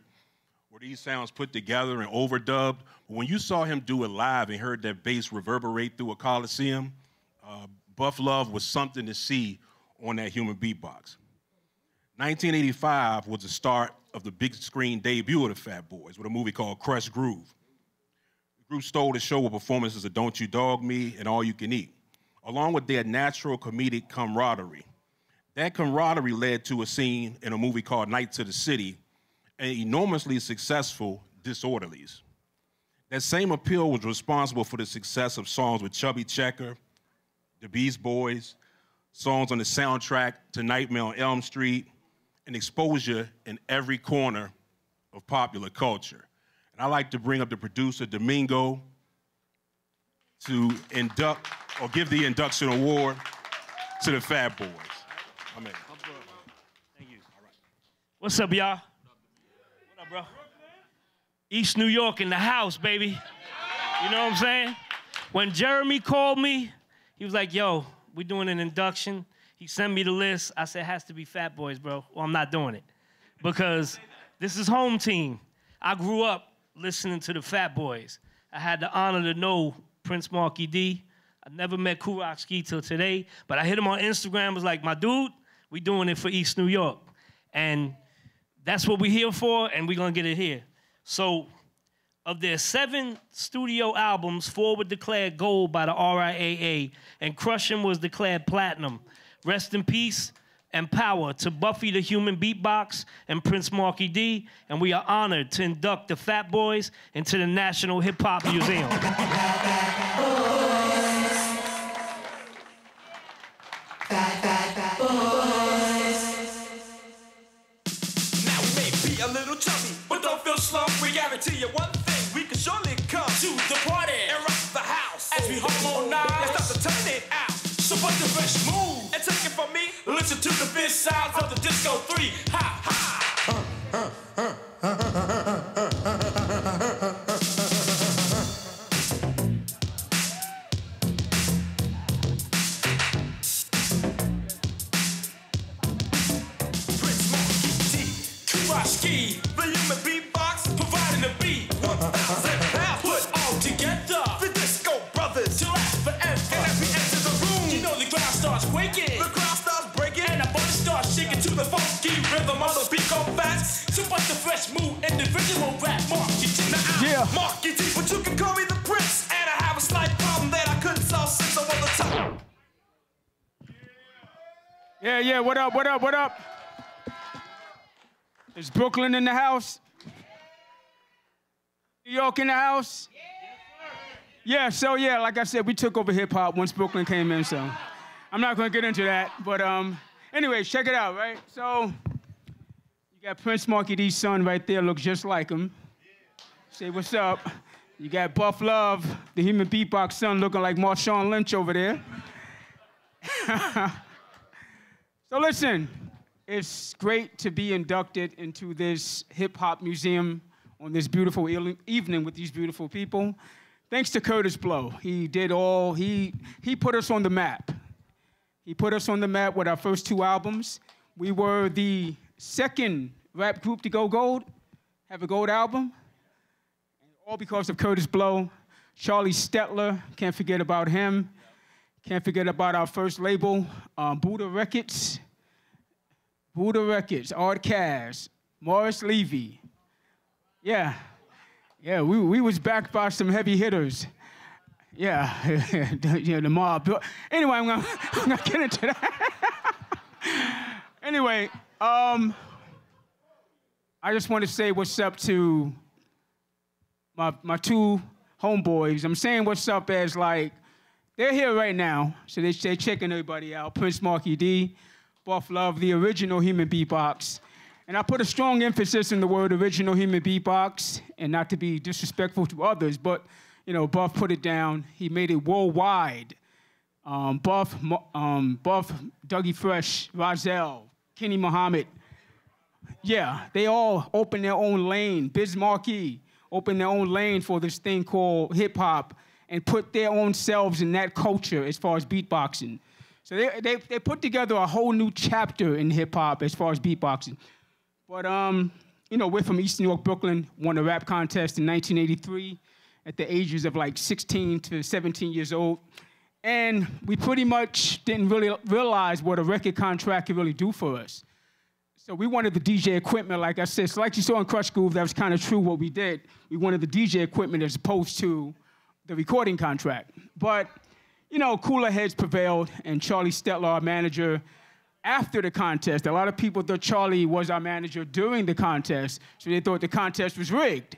were these sounds put together and overdubbed? But when you saw him do it live and heard that bass reverberate through a Coliseum, uh, Buff Love was something to see on that human beatbox. 1985 was the start of the big screen debut of the Fat Boys with a movie called Krush Groove. The group stole the show with performances of Don't You Dog Me and All You Can Eat, along with their natural comedic camaraderie. That camaraderie led to a scene in a movie called Knights of the City and enormously successful Disorderlies. That same appeal was responsible for the success of songs with Chubby Checker, the Beast Boys, songs on the soundtrack to Nightmare on Elm Street, and exposure in every corner of popular culture. And I like to bring up the producer, Domingo, to induct or give the induction award to the Fat Boys. Amen. What's up, y'all? What up, bro? East New York in the house, baby. You know what I'm saying? When Jeremy called me, he was like, yo, we're doing an induction. He sent me the list. I said, it has to be Fat Boys, bro. Well, I'm not doing it because this is home team. I grew up listening to the Fat Boys. I had the honor to know Prince Markie Dee. I never met Kool Rock Ski till today, but I hit him on Instagram. Was like, my dude, we doing it for East New York, and that's what we're here for, and we're gonna get it here. So, of their seven studio albums, four were declared gold by the RIAA, and Crushing was declared platinum. Rest in peace and power to Buffy the Human Beatbox and Prince Markie Dee, and we are honored to induct the Fat Boys into the National Hip Hop Museum. fresh move and take it from me. Listen to the fifth sides of the disco three. Up, what up, what up? Is Brooklyn in the house? New York in the house? Yeah, so yeah, like I said, we took over hip hop once Brooklyn came in, so I'm not gonna get into that. But um, anyways, check it out, right? So you got Prince Markie Dee's son right there, looks just like him. Say what's up. You got Buff Love, the human beatbox son, looking like Marshawn Lynch over there. So listen, it's great to be inducted into this hip hop museum on this beautiful evening with these beautiful people. Thanks to Kurtis Blow. He did all, he, he put us on the map. He put us on the map with our first two albums. We were the second rap group to go gold, have a gold album, all because of Kurtis Blow. Charlie Stetler, can't forget about him. Can't forget about our first label, um, Buddha Records. Buddha Records, Art Cash, Morris Levy. Yeah, yeah, we, we was backed by some heavy hitters. Yeah, yeah, the mob. Anyway, I'm gonna, I'm gonna get into that. anyway, um, I just want to say what's up to my my two homeboys. I'm saying what's up as like they're here right now, so they they checking everybody out. Prince Markie Dee, Buff Love, the original human beatbox. And I put a strong emphasis in the word original human beatbox, and not to be disrespectful to others, but you know, Buff put it down. He made it worldwide. Um, Buff, um, Buff, Dougie Fresh, Rahzel, Kenny Muhammad. Yeah, they all opened their own lane. Biz Markie opened their own lane for this thing called hip hop and put their own selves in that culture as far as beatboxing. So they, they, they put together a whole new chapter in hip hop as far as beatboxing. But um, you know, we're from East New York, Brooklyn. Won a rap contest in 1983 at the ages of like 16 to 17 years old. And we pretty much didn't really realize what a record contract could really do for us. So we wanted the DJ equipment, like I said. So like you saw in Krush Groove, that was kind of true what we did. We wanted the DJ equipment as opposed to the recording contract. But, you know, cooler heads prevailed, and Charlie Stetler, our manager, after the contest, a lot of people thought Charlie was our manager during the contest, so they thought the contest was rigged.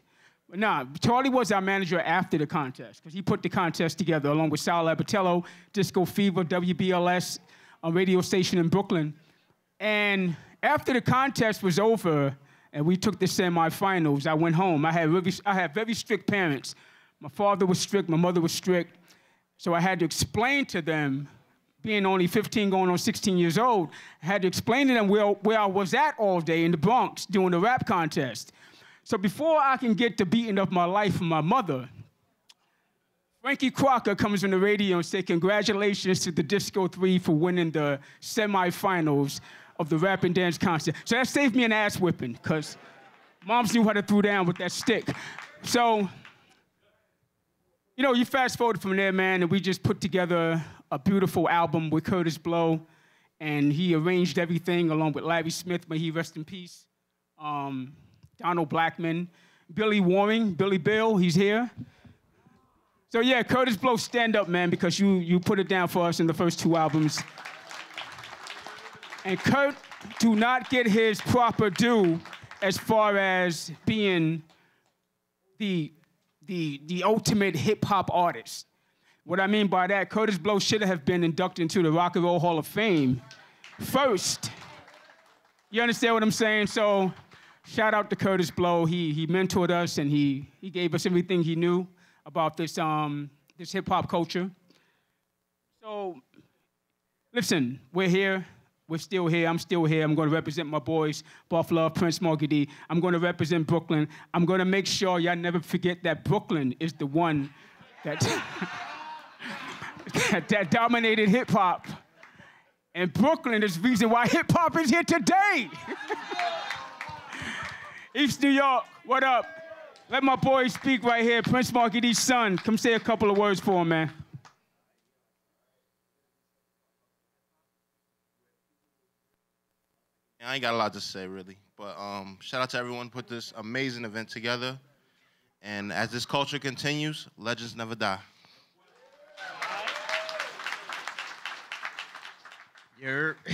But nah, Charlie was our manager after the contest, because he put the contest together along with Sal Abbatiello, Disco Fever, WBLS, a radio station in Brooklyn. And after the contest was over and we took the semifinals, I went home. I had, really, I had very strict parents. My father was strict, my mother was strict. So I had to explain to them, being only 15, going on 16 years old, I had to explain to them where, where I was at all day in the Bronx doing the rap contest. So before I can get the beating of my life from my mother, Frankie Crocker comes on the radio and says, Congratulations to the Disco 3 for winning the semifinals of the rap and dance contest. So that saved me an ass whipping, because moms knew how to throw down with that stick. So, you know, you fast forward from there, man, and we just put together a beautiful album with Kurtis Blow, and he arranged everything along with Larry Smith, may he rest in peace. Um, Donald Blackman, Billy Warring, Billy Bill, he's here. So yeah, Kurtis Blow, stand up, man, because you you put it down for us in the first two albums. And Kurt do not get his proper due as far as being the the the ultimate hip hop artist. What I mean by that, Kurtis Blow should have been inducted into the Rock and Roll Hall of Fame first. You understand what I'm saying? So shout out to Kurtis Blow. He he mentored us and he he gave us everything he knew about this um this hip hop culture. So listen, we're here. We're still here. I'm still here. I'm going to represent my boys, Buff Love, Prince Markie Dee. I'm going to represent Brooklyn. I'm going to make sure y'all never forget that Brooklyn is the one that, that, dominated hip hop. And Brooklyn is the reason why hip hop is here today. East New York, what up? Let my boy speak right here. Prince Markie Dee's son. Come say a couple of words for him, man. I ain't got a lot to say really, but um, shout out to everyone put this amazing event together. And as this culture continues, legends never die.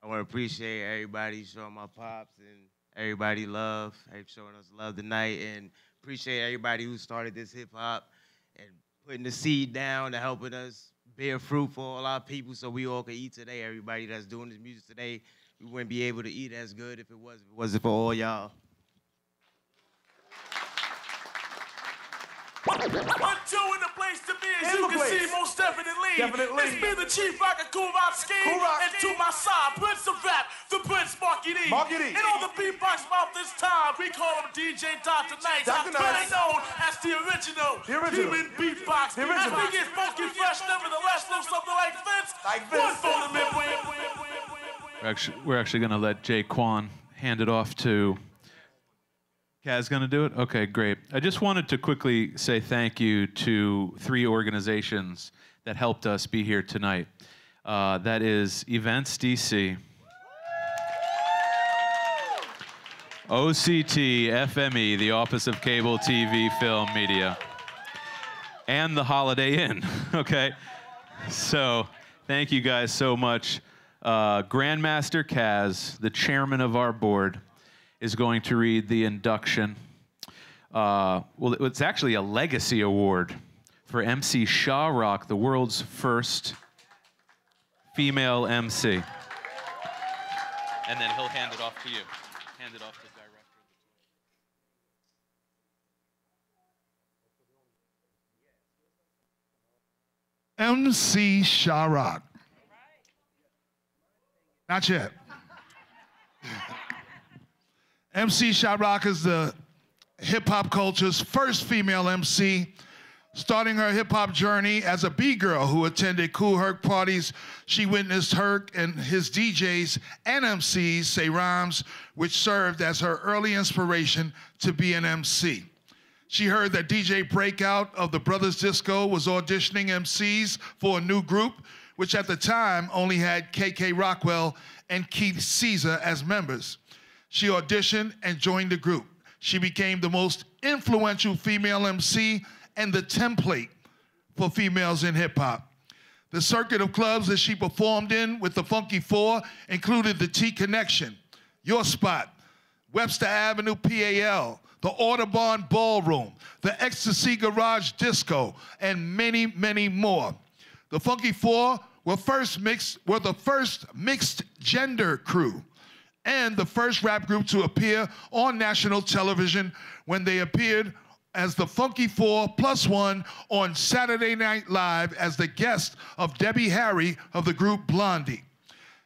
I want to appreciate everybody showing my pops and everybody love, showing us love tonight, and appreciate everybody who started this hip hop and putting the seed down and helping us bear fruit for all our people so we all can eat today. Everybody that's doing this music today, we wouldn't be able to eat as good if it was if it wasn't for all y'all. One, two in the place to be, as In you can place. see, most definitely. Definitely. It's me, the chief rocker, Kool Rock Ski, Kool Rock and to my side, Prince of Rap, the Prince Markie Dee. Markie Dee. And on the beatbox mouth this time, we call him DJ Dr. Night. Dr. I'm better known as the original, The original. human beatbox. The original. As we get funky fresh, nevertheless, little something like Vince. Like One Vince. for the midway. We're actually, we're actually going to let Jay Quan hand it off to. Caz going to do it? Okay, great. I just wanted to quickly say thank you to three organizations that helped us be here tonight. Uh, that is Events DC, OCT, FME, the Office of Cable TV Film Media, and the Holiday Inn. okay? So, thank you guys so much. Uh, Grandmaster Caz, the chairman of our board, is going to read the induction. Uh, well, it's actually a legacy award for MC Sha Rock, the world's first female MC. And then he'll hand it off to you. Hand it off to the director. MC Sha Rock. Not yet. MC Sha Rock is the hip hop culture's first female MC, starting her hip hop journey as a B girl who attended Kool Herc parties. She witnessed Herc and his DJs and MCs say rhymes, which served as her early inspiration to be an MC. She heard that DJ Breakout of the Brothers Disco was auditioning MCs for a new group, which at the time only had KK Rockwell and Keith Caesar as members. She auditioned and joined the group. She became the most influential female MC and the template for females in hip hop. The circuit of clubs that she performed in with the Funky Four included the T Connection, Your Spot, Webster Avenue PAL, the Audubon Ballroom, the Ecstasy Garage Disco, and many, many more. The Funky Four were first mixed were the first mixed gender crew and the first rap group to appear on national television when they appeared as the Funky Four plus one on Saturday Night Live as the guest of Debbie Harry of the group Blondie.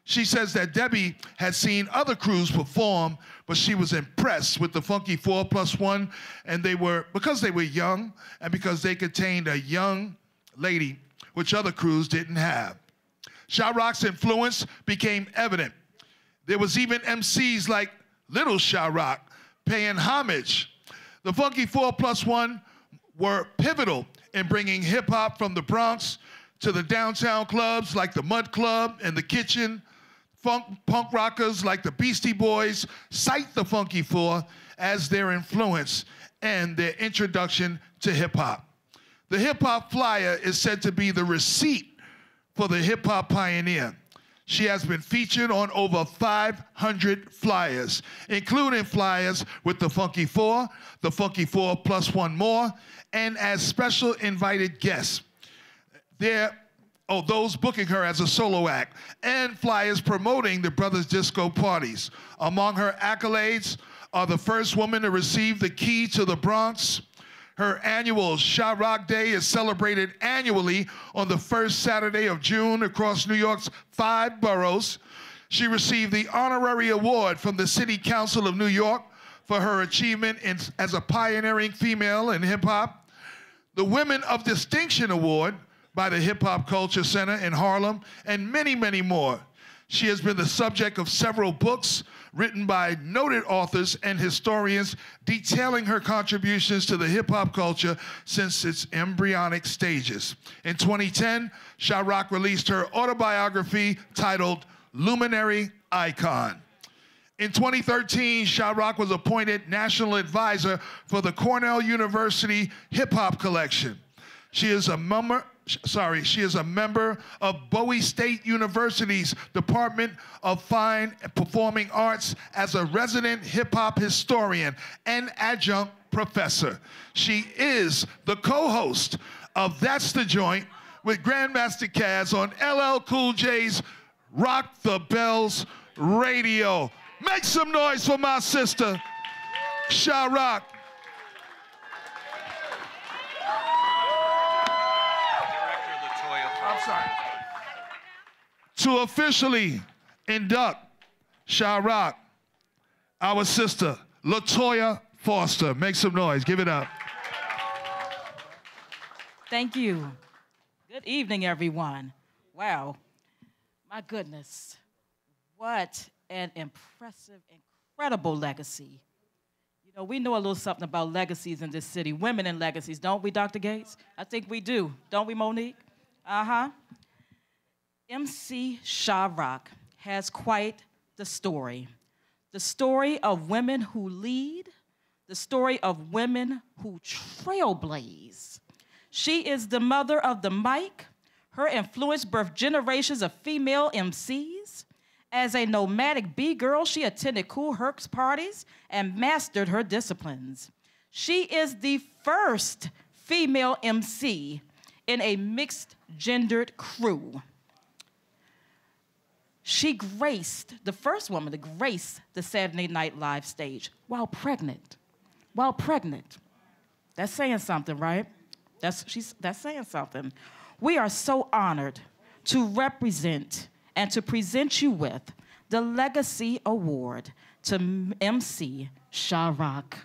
She says that Debbie had seen other crews perform, but she was impressed with the Funky Four plus one, and they were because they were young and because they contained a young lady, which other crews didn't have. Sha Rock's influence became evident. There was even MCs like Little Sha Rock paying homage. The Funky Four plus one were pivotal in bringing hip hop from the Bronx to the downtown clubs like the Mud Club and the Kitchen. Funk, punk rockers like the Beastie Boys cite the Funky Four as their influence and their introduction to hip hop. The hip hop flyer is said to be the receipt for the hip hop pioneer. She has been featured on over 500 flyers, including flyers with the Funky Four, the Funky Four plus one more, and as special invited guests. There, oh, those booking her as a solo act, and flyers promoting the Brothers Disco parties. Among her accolades are the first woman to receive the key to the Bronx. Her annual Sha Rock Day is celebrated annually on the first Saturday of June across New York's five boroughs. She received the honorary award from the City Council of New York for her achievement in, as a pioneering female in hip hop. The Women of Distinction Award by the Hip Hop Culture Center in Harlem, and many, many more. She has been the subject of several books written by noted authors and historians detailing her contributions to the hip hop culture since its embryonic stages. In 2010, Sha Rock released her autobiography titled Luminary Icon. In 2013, Sha Rock was appointed national advisor for the Cornell University Hip Hop Collection. She is a member, sorry, she is a member of Bowie State University's Department of Fine and Performing Arts as a resident hip hop historian and adjunct professor. She is the co-host of That's the Joint with Grandmaster Caz on LL Cool J's Rock the Bells Radio. Make some noise for my sister, Sha Rock. I'm sorry. To officially induct Sha our sister, Latoya Foster. Make some noise. Give it up. Thank you. Good evening, everyone. Wow. My goodness. What an impressive, incredible legacy. You know, we know a little something about legacies in this city, women and legacies, don't we, Dr. Gates? I think we do, don't we, Monique? Uh huh. MC Sha Rock has quite the story. The story of women who lead, the story of women who trailblaze. She is the mother of the mic. Her influence birthed generations of female MCs. As a nomadic B girl, she attended Kool Herc's parties and mastered her disciplines. She is the first female MC in a mixed gendered crew. She graced, the first woman to grace the Saturday Night Live stage while pregnant. While pregnant. That's saying something, right? That's, she's, that's saying something. We are so honored to represent and to present you with the Legacy Award to MC Sha Rock.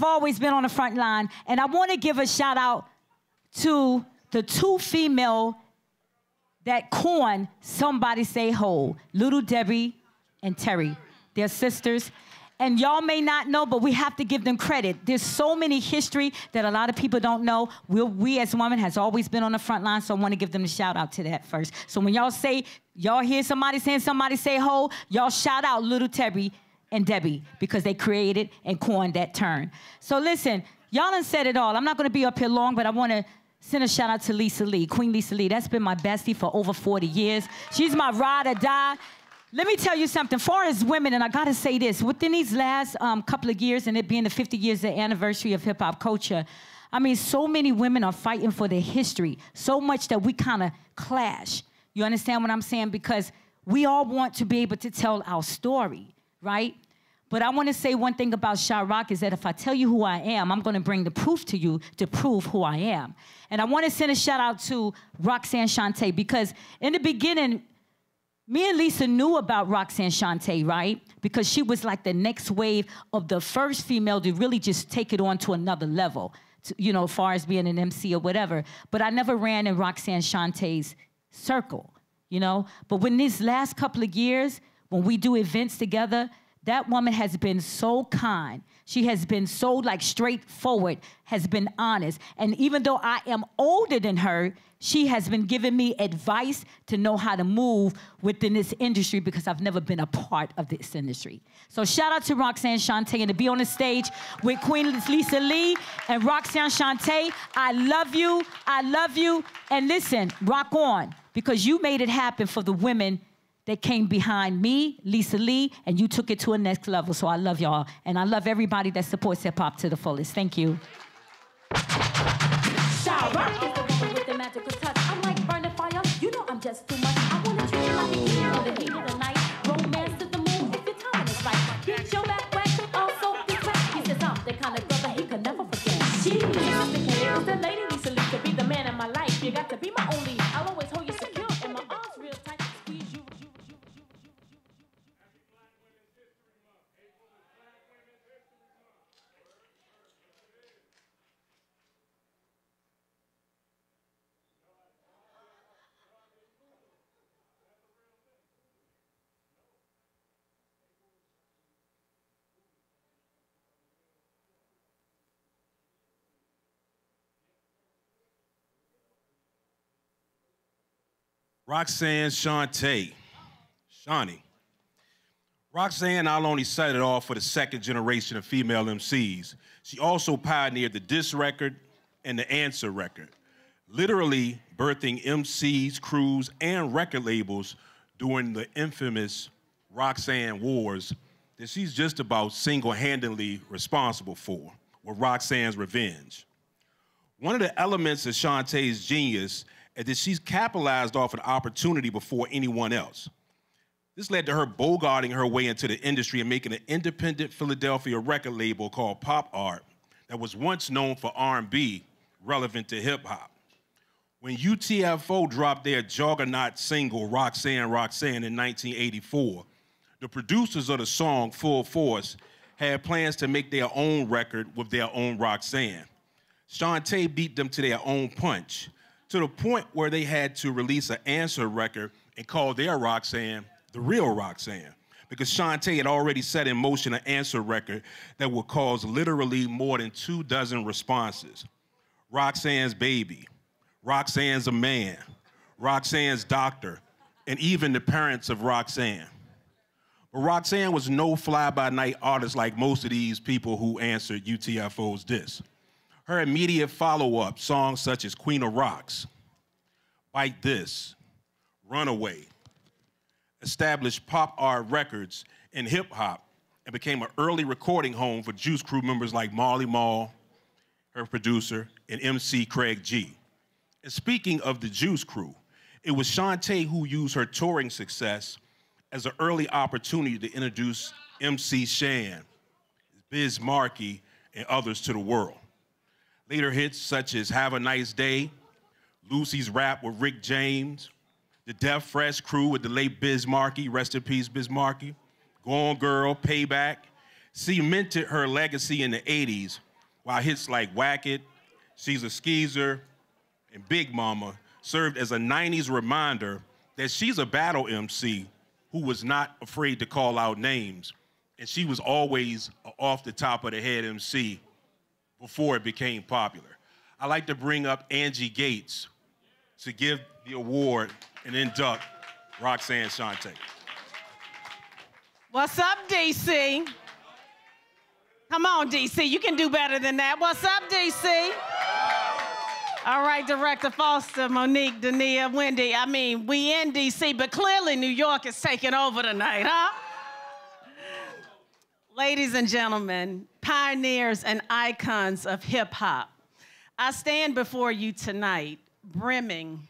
Have always been on the front line, and I want to give a shout out to the two female that coined Somebody Say Ho, Little Debbie and Terry. They're sisters. And y'all may not know, but we have to give them credit. There's so many history that a lot of people don't know. we we as women has always been on the front line, so I want to give them a shout out to that first. So when y'all say, y'all hear somebody saying somebody say ho, y'all shout out Little Terry and Debbie because they created and coined that term. So listen, y'all done said it all. I'm not gonna be up here long, but I wanna send a shout out to Lisa Lee, Queen Lisa Lee. That's been my bestie for over 40 years. She's my ride or die. Let me tell you something. Far as women, and I gotta say this, within these last um, couple of years, and it being the 50 years the anniversary of hip hop culture, I mean, so many women are fighting for their history, so much that we kind of clash. You understand what I'm saying? Because we all want to be able to tell our story, right? But I want to say one thing about Sha Rock is that if I tell you who I am, I'm going to bring the proof to you to prove who I am. And I want to send a shout out to Roxanne Shante because in the beginning, me and Lisa knew about Roxanne Shante, right? Because she was like the next wave of the first female to really just take it on to another level, to, you know, as far as being an MC or whatever. But I never ran in Roxanne Shante's circle, you know? But when these last couple of years, when we do events together, that woman has been so kind. She has been so like straightforward, has been honest. And even though I am older than her, she has been giving me advice to know how to move within this industry because I've never been a part of this industry. So shout out to Roxanne Shante and to be on the stage with Queen Lisa Lee and Roxanne Shante. I love you. I love you. And listen, rock on because you made it happen for the women that came behind me, Lisa Lee, and you took it to a next level. So I love y'all. And I love everybody that supports hip hop to the fullest. Thank you. Sha Rock is the woman with Roxanne Shante. Shawnee. Roxanne not only set it off for the second generation of female MCs, she also pioneered the diss record and the answer record, literally birthing MCs, crews, and record labels during the infamous Roxanne Wars that she's just about single handedly responsible for, with Roxanne's Revenge. One of the elements of Shante's genius is that she's capitalized off an opportunity before anyone else. This led to her bogarting her way into the industry and making an independent Philadelphia record label called Pop Art that was once known for R&B relevant to hip hop. When UTFO dropped their juggernaut single Roxanne Roxanne in 1984, the producers of the song Full Force had plans to make their own record with their own Roxanne. Shante beat them to their own punch to the point where they had to release an answer record and call their Roxanne the real Roxanne. Because Shante had already set in motion an answer record that would cause literally more than two dozen responses. Roxanne's baby, Roxanne's a man, Roxanne's doctor, and even the parents of Roxanne. But Roxanne was no fly by night artist like most of these people who answered UTFO's diss. Her immediate follow up, songs such as Queen of Rocks, Bite This, Runaway, established pop art records in hip hop and became an early recording home for Juice Crew members like Marley Marl, her producer, and MC Craig G. And speaking of the Juice Crew, it was Shante who used her touring success as an early opportunity to introduce MC Shan, Biz Markie, and others to the world. Later hits such as Have a Nice Day, Loosey's Rap with Rick James, the Def Fresh crew with the late Biz Markie, rest in peace, Biz Markie, Gone Girl, Payback, cemented her legacy in the 80s, while hits like Whack It, She's a Skeezer, and Big Mama served as a 90s reminder that she's a battle MC who was not afraid to call out names. And she was always off the top of the head MC before it became popular. I like to bring up Angie Gates to give the award and induct Roxanne Shante. What's up, DC? Come on, DC. You can do better than that. What's up, DC? All right, Director Foster, Monique, Dania, Wendy. I mean, we in DC, but clearly New York is taking over tonight, huh? Ladies and gentlemen, pioneers and icons of hip hop, I stand before you tonight brimming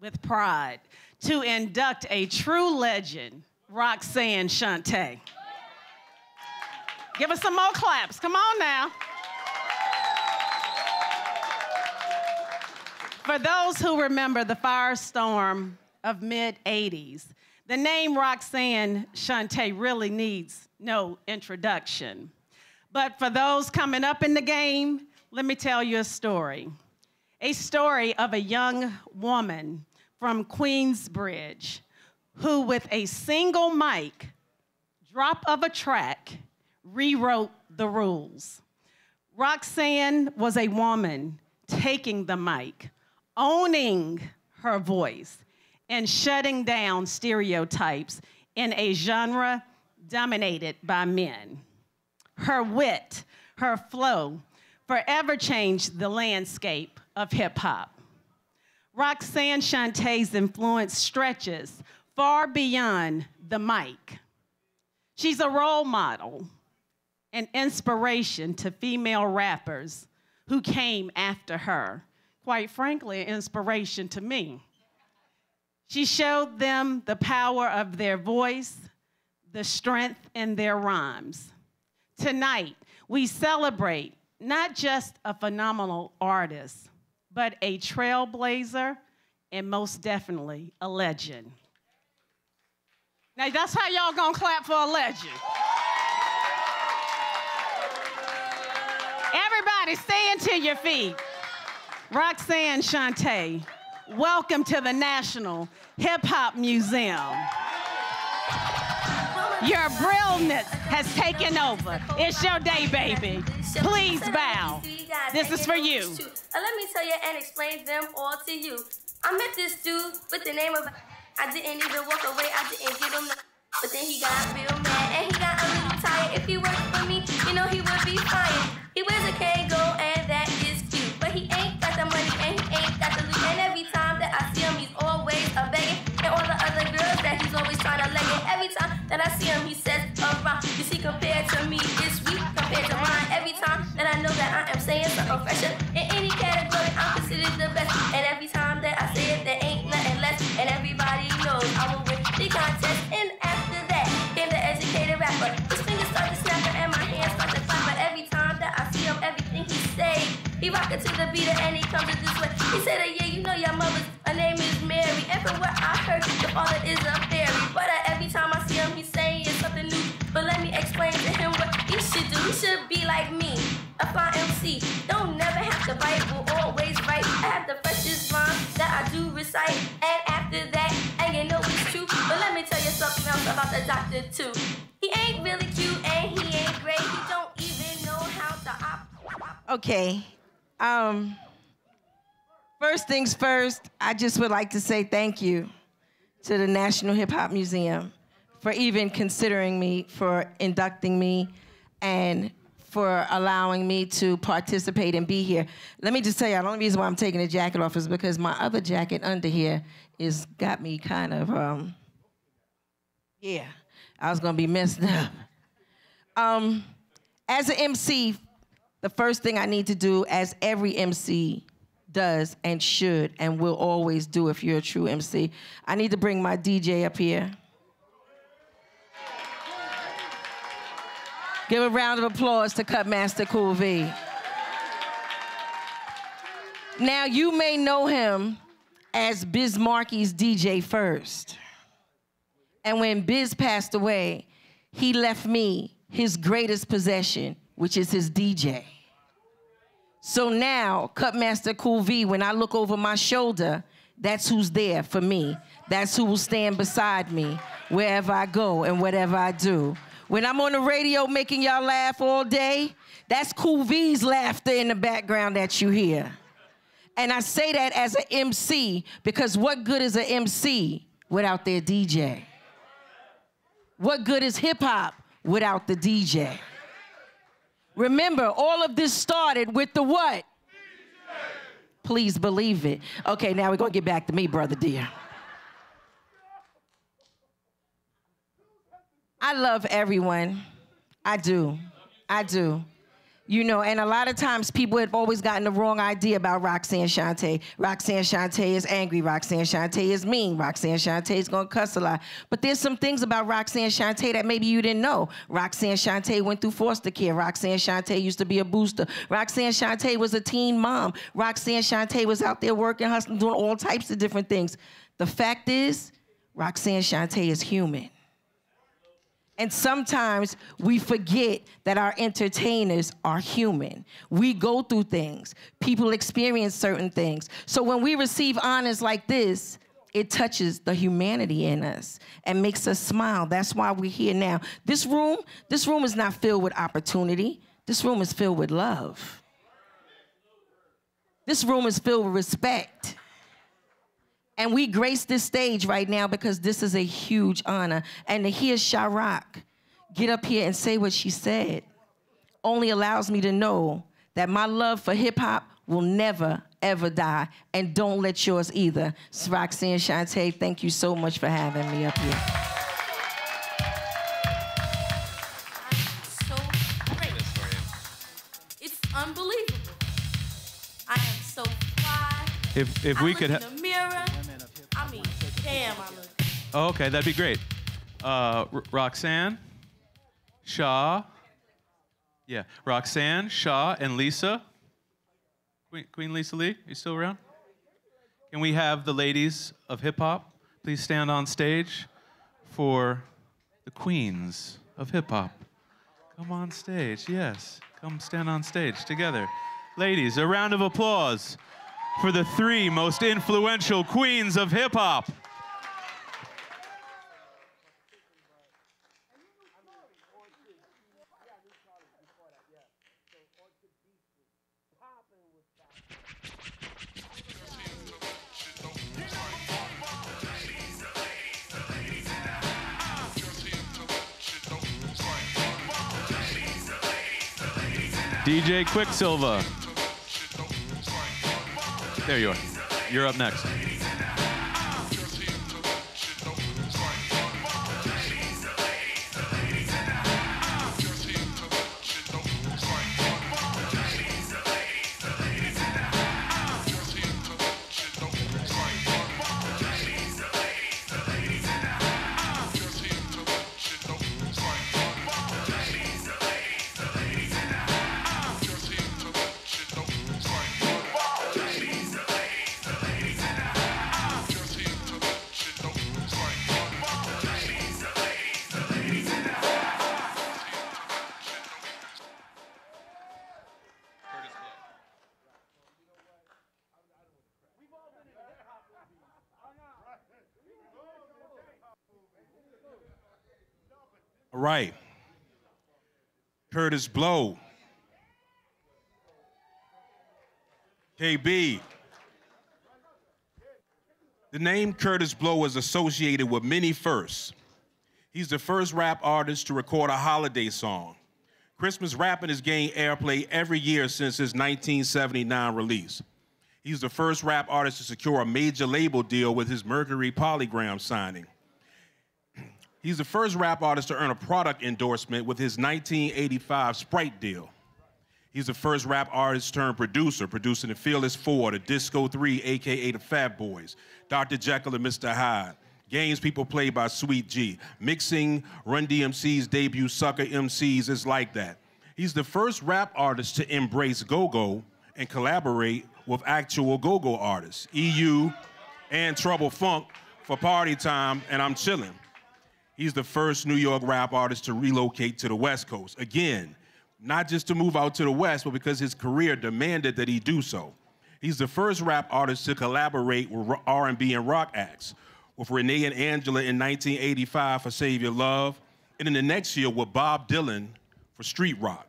with pride to induct a true legend, Roxanne Shante. Give us some more claps. Come on now. For those who remember the firestorm of mid 80s, the name Roxanne Shante really needs no introduction. But for those coming up in the game, let me tell you a story. A story of a young woman from Queensbridge who, with a single mic, drop of a track, rewrote the rules. Roxanne was a woman taking the mic, owning her voice, and shutting down stereotypes in a genre dominated by men. Her wit, her flow, forever changed the landscape of hip hop. Roxanne Shante's influence stretches far beyond the mic. She's a role model, an inspiration to female rappers who came after her. Quite frankly, an inspiration to me. She showed them the power of their voice, the strength in their rhymes. Tonight, we celebrate not just a phenomenal artist, but a trailblazer and most definitely a legend. Now, that's how y'all gonna clap for a legend. Everybody, stand to your feet. Roxanne Shante, welcome to the National Hip Hop Museum. Your brilliance has taken over. It's your day, baby. Please bow. This is for you. Uh, let me tell you and explain them all to you. I met this dude with the name of. I didn't even walk away. I didn't give him. But then he got real mad and he got a little tired. If he worked compared to me, it's weak compared to mine. Every time that I know that I am saying something fresher in any category, I'm considered the best. And every time that I say it, there ain't nothing less. And everybody knows I will win the contest. And after that, came the educated rapper. His fingers start to snap and my hands start to clap. But every time that I see him, everything he say, he rock it to the beat and he comes it this way. He said, yeah, you know your mother's, her name is Mary. And from what I heard, your father is a fairy. But I he should be like me, a fine MC. Don't never have to bite, will always right. I have the freshest rhyme that I do recite. And after that, and you know it's true. But let me tell you something else about the doctor too. He ain't really cute and he ain't great. He don't even know how to op. Okay. Um, first things first, I just would like to say thank you to the National Hip Hop Museum for even considering me, for inducting me, and for allowing me to participate and be here. Let me just tell you, the only reason why I'm taking the jacket off is because my other jacket under here is got me kind of, um, yeah, I was gonna be messed up. Um, as an MC, the first thing I need to do, as every MC does and should and will always do if you're a true MC, I need to bring my DJ up here. Give a round of applause to Cutmaster Cool V. Now, you may know him as Biz Markie's DJ first. And when Biz passed away, he left me his greatest possession, which is his DJ. So now, Cutmaster Cool V, when I look over my shoulder, that's who's there for me. That's who will stand beside me wherever I go and whatever I do. When I'm on the radio making y'all laugh all day, that's Cool V's laughter in the background that you hear. And I say that as an MC because what good is an MC without their DJ? What good is hip hop without the DJ? Remember, all of this started with the what? Please believe it. Okay, now we're gonna get back to me, brother dear. I love everyone. I do. I do. You know, and a lot of times people have always gotten the wrong idea about Roxanne Shante. Roxanne Shante is angry. Roxanne Shante is mean. Roxanne Shante is gonna cuss a lot. But there's some things about Roxanne Shante that maybe you didn't know. Roxanne Shante went through foster care. Roxanne Shante used to be a booster. Roxanne Shante was a teen mom. Roxanne Shante was out there working, hustling, doing all types of different things. The fact is, Roxanne Shante is human. And sometimes we forget that our entertainers are human. We go through things, people experience certain things. So when we receive honors like this, it touches the humanity in us and makes us smile. That's why we're here now. This room, this room is not filled with opportunity. This room is filled with love. This room is filled with respect. And we grace this stage right now because this is a huge honor. And to hear Sha Rock get up here and say what she said only allows me to know that my love for hip hop will never, ever die. And don't let yours either. Roxanne Shante, thank you so much for having me up here. so. It's unbelievable. I am so fly. If if I we look could. in the mirror. Okay, that'd be great. Uh, Roxanne, Shaw. Yeah, Roxanne, Shaw, and Lisa. Queen, Queen Lisa Lee, are you still around? Can we have the ladies of hip hop please stand on stage for the queens of hip hop? Come on stage, yes. Come stand on stage together. Ladies, a round of applause for the three most influential queens of hip hop. DJ Quicksilver. There you are. You're up next. Right. Kurtis Blow. KB. The name Kurtis Blow is associated with many firsts. He's the first rap artist to record a holiday song. Christmas rapping has gained airplay every year since his 1979 release. He's the first rap artist to secure a major label deal with his Mercury Polygram signing. He's the first rap artist to earn a product endorsement with his 1985 Sprite deal. He's the first rap artist turned producer, producing the Fearless Four, the Disco 3, aka the Fat Boys, Dr. Jekyll and Mr. Hyde, games people play by Sweet G. Mixing Run DMC's debut Sucker MCs is like that. He's the first rap artist to embrace go-go and collaborate with actual go-go artists, EU and Trouble Funk for Party Time and I'm Chillin'. He's the first New York rap artist to relocate to the West Coast. Again, not just to move out to the West, but because his career demanded that he do so. He's the first rap artist to collaborate with R&B and rock acts, with Renee and Angela in 1985 for Save Your Love, and in the next year with Bob Dylan for Street Rock.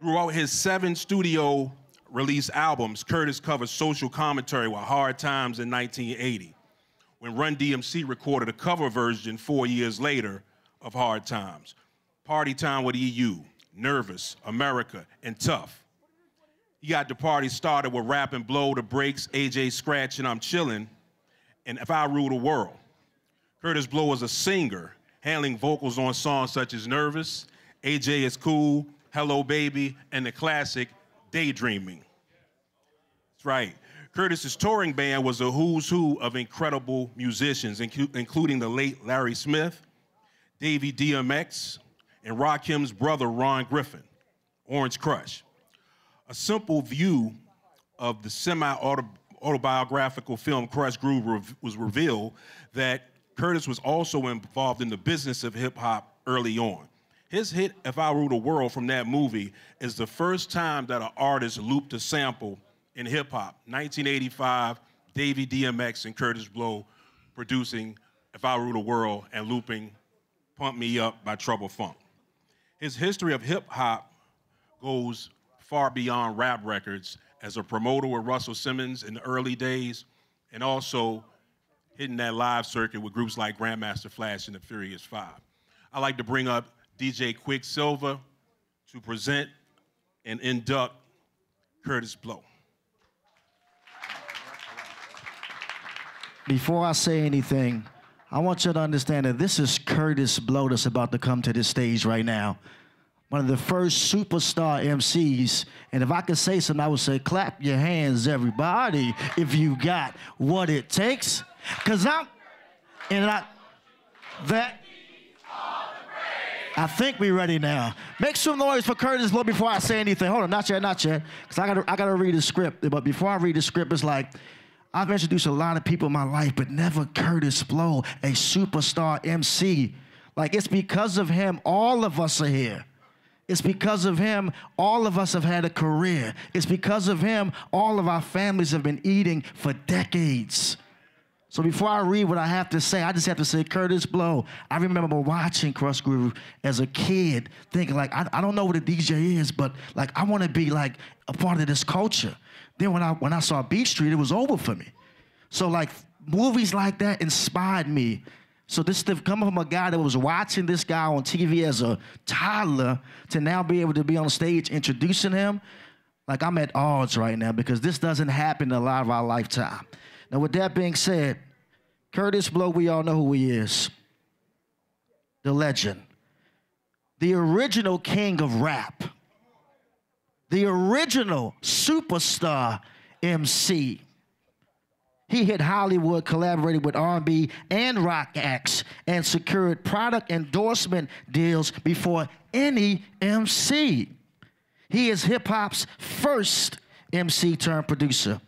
Throughout his seven studio release albums, Kurtis covers social commentary with Hard Times in 1980, when Run DMC recorded a cover version four years later of Hard Times. Party Time with EU, Nervous, America, and Tough. He got the party started with Rap and Blow, The Breaks, AJ Scratch, and I'm Chillin', and If I Rule the World. Kurtis Blow is a singer, handling vocals on songs such as Nervous, AJ is Cool, Hello Baby, and the classic Daydreaming. That's right. Kurtis's touring band was a who's who of incredible musicians, inclu- including the late Larry Smith, Davey DMX, and Rakim's brother Ron Griffin, Orange Crush. A simple view of the semi-autobiographical film Krush Groove was revealed that Kurtis was also involved in the business of hip hop early on. His hit "If I Rule the World" from that movie is the first time that an artist looped a sample in hip hop. 1985, Davey DMX and Kurtis Blow producing "If I Rule the World" and looping "Pump Me Up" by Trouble Funk. His history of hip hop goes far beyond rap records as a promoter with Russell Simmons in the early days, and also hitting that live circuit with groups like Grandmaster Flash and the Furious Five. I'd like to bring up DJ Quicksilver to present and induct Kurtis Blow. Before I say anything, I want you to understand that this is Kurtis Blow that's about to come to this stage right now. One of the first superstar MCs. And if I could say something, I would say, clap your hands, everybody, if you got what it takes. Because I'm, and I, that, I think we're ready now. Make some noise for Kurtis Blow before I say anything. Hold on, not yet, not yet. Because I gotta, I gotta read the script. But before I read the script, it's like, I've introduced a lot of people in my life, but never Kurtis Blow, a superstar MC. Like, it's because of him, all of us are here. It's because of him, all of us have had a career. It's because of him, all of our families have been eating for decades. So before I read what I have to say, I just have to say Kurtis Blow. I remember watching Krush Groove as a kid, thinking like, I, I don't know what a DJ is, but like I want to be like a part of this culture. Then when I when I saw Beat Street, it was over for me. So like movies like that inspired me. So this to come from a guy that was watching this guy on TV as a toddler to now be able to be on stage introducing him, like I'm at odds right now because this doesn't happen a lot of our lifetime. Now, with that being said, Kurtis Blow, we all know who he is. The legend. The original king of rap. The original superstar MC. He hit Hollywood, collaborated with R&B and rock acts, and secured product endorsement deals before any MC. He is hip hop's first MC turned producer.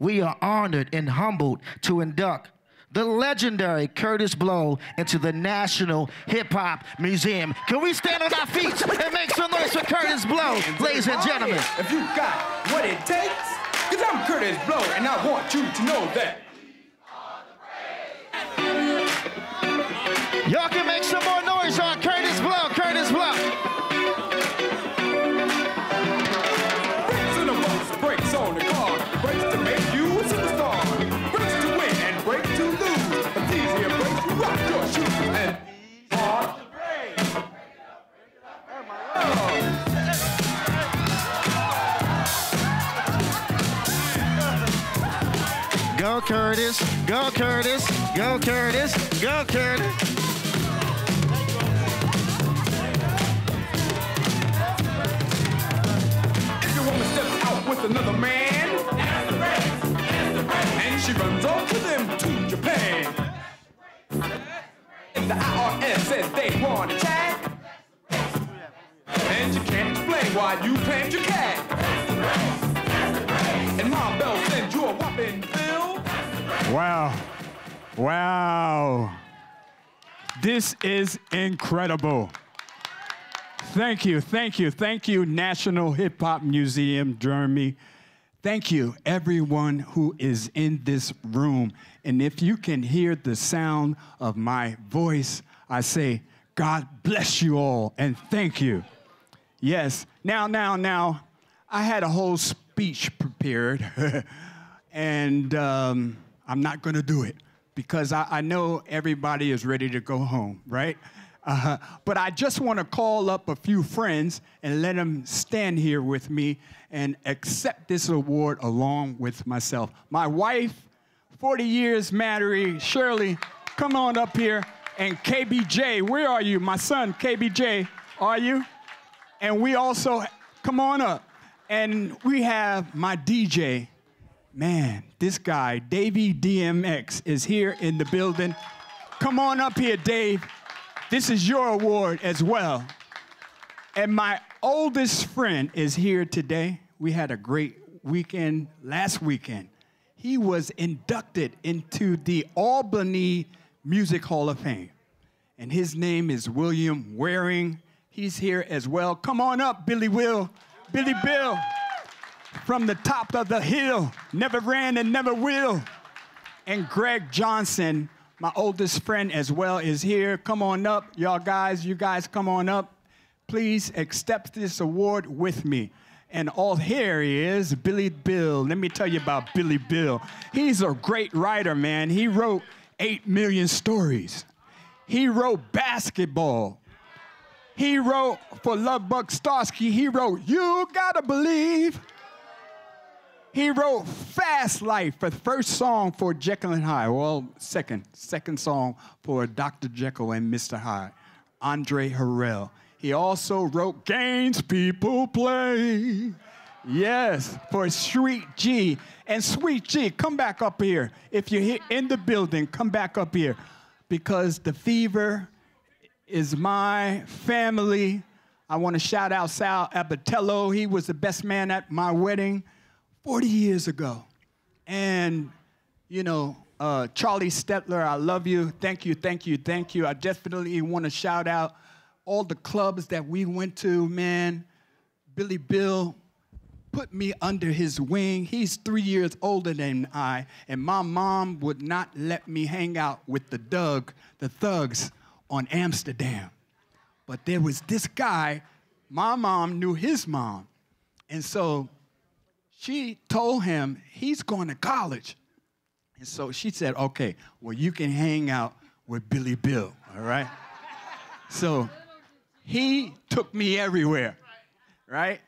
We are honored and humbled to induct the legendary Kurtis Blow into the National Hip Hop Museum. Can we stand on our feet and make some noise for Kurtis Blow, ladies and gentlemen? Oh, if you got what it takes, cause I'm Kurtis Blow and I want you to know that. Y'all can make some more noise on Kurtis Kurtis, go Kurtis, go Kurtis, go Kurtis. This is incredible. Thank you, thank you, thank you, National Hip Hop Museum, Jeremy. Thank you, everyone who is in this room. And if you can hear the sound of my voice, I say, God bless you all and thank you. Yes, now, now, now, I had a whole speech prepared, and um, I'm not to do it because I, I know everybody is ready to go home, right? Uh, but I just want to call up a few friends and let them stand here with me and accept this award along with myself. My wife, 40 years married, Shirley, come on up here. And KBJ, where are you? My son, KBJ, are you? And we also, come on up. And we have my DJ, man, this guy, Davey DMX, is here in the building. Come on up here, Dave. This is your award as well. And my oldest friend is here today. We had a great weekend last weekend. He was inducted into the Albany Music Hall of Fame. And his name is William Waring. He's here as well. Come on up, Billy Will. Billy Bill. From the top of the hill. Never ran and never will. And Greg Johnson, my oldest friend as well, is here. Come on up, y'all guys. You guys come on up. Please accept this award with me. And all here he is, Billy Bill. Let me tell you about Billy Bill. He's a great writer, man. He wrote 8 million stories. He wrote basketball. He wrote for Lovebug Starski, he wrote You Gotta Believe. He wrote Fast Life, for the first song for Jekyll and Hyde. Well, second, second song for Dr. Jekyll and Mr. Hyde, Andre Harrell. He also wrote Games People Play. Yes, for Sweet G. And Sweet G, come back up here. If you're in the building, come back up here. Because the fever is my family. I want to shout out Sal Abbatiello. He was the best man at my wedding 40 years ago. And, you know, uh, Charlie Stetler, I love you. Thank you, thank you, thank you. I definitely want to shout out all the clubs that we went to, man. Billy Bill put me under his wing. He's three years older than I, and my mom would not let me hang out with the Doug, the thugs on Amsterdam. But there was this guy, my mom knew his mom. And so she told him he's going to college. And so she said, okay, well, you can hang out with Billy Bill, all right? so he took me everywhere, right?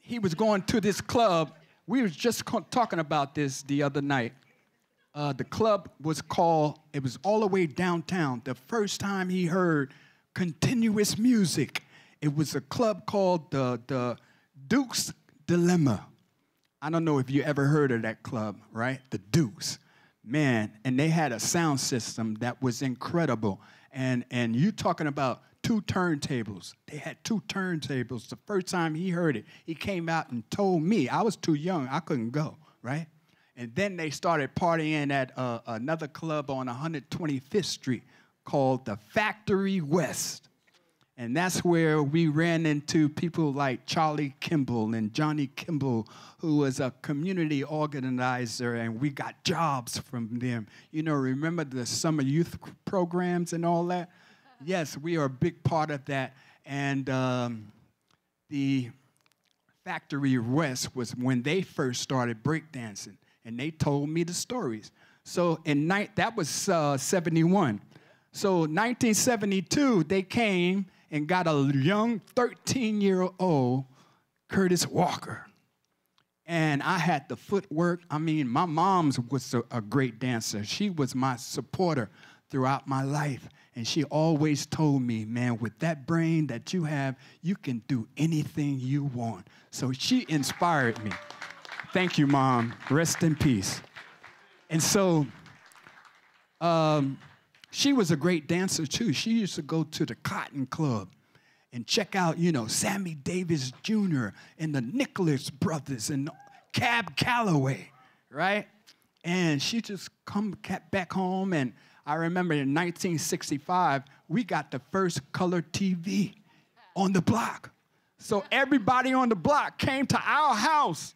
He was going to this club. We were just talking about this the other night. Uh, the club was called, it was all the way downtown. The first time he heard continuous music, it was a club called the, the Duke's Dilemma. I don't know if you ever heard of that club, right? The Dukes. Man, and they had a sound system that was incredible. And and you talking about two turntables. They had two turntables. The first time he heard it, he came out and told me. I was too young, I couldn't go, right? And then they started partying at uh, another club on 125th Street called the Factory West. And that's where we ran into people like Charlie Kimball and Johnny Kimball, who was a community organizer, and we got jobs from them. You know, remember the summer youth programs and all that? Yes, we are a big part of that. And um, the Factory West was when they first started breakdancing, and they told me the stories. So in night, that was uh, 71. So 1972, they came and got a young 13 year old Kurtis Walker. And I had the footwork. I mean, my mom was a, a great dancer. She was my supporter throughout my life. And she always told me, man, with that brain that you have, you can do anything you want. So she inspired me. Thank you, Mom. Rest in peace. And so um, she was a great dancer too. She used to go to the Cotton Club. and check out, you know, Sammy Davis Jr. and the Nicholas brothers and Cab Calloway, right? And she just come back home, and I remember in 1965 we got the first color TV on the block. So everybody on the block came to our house,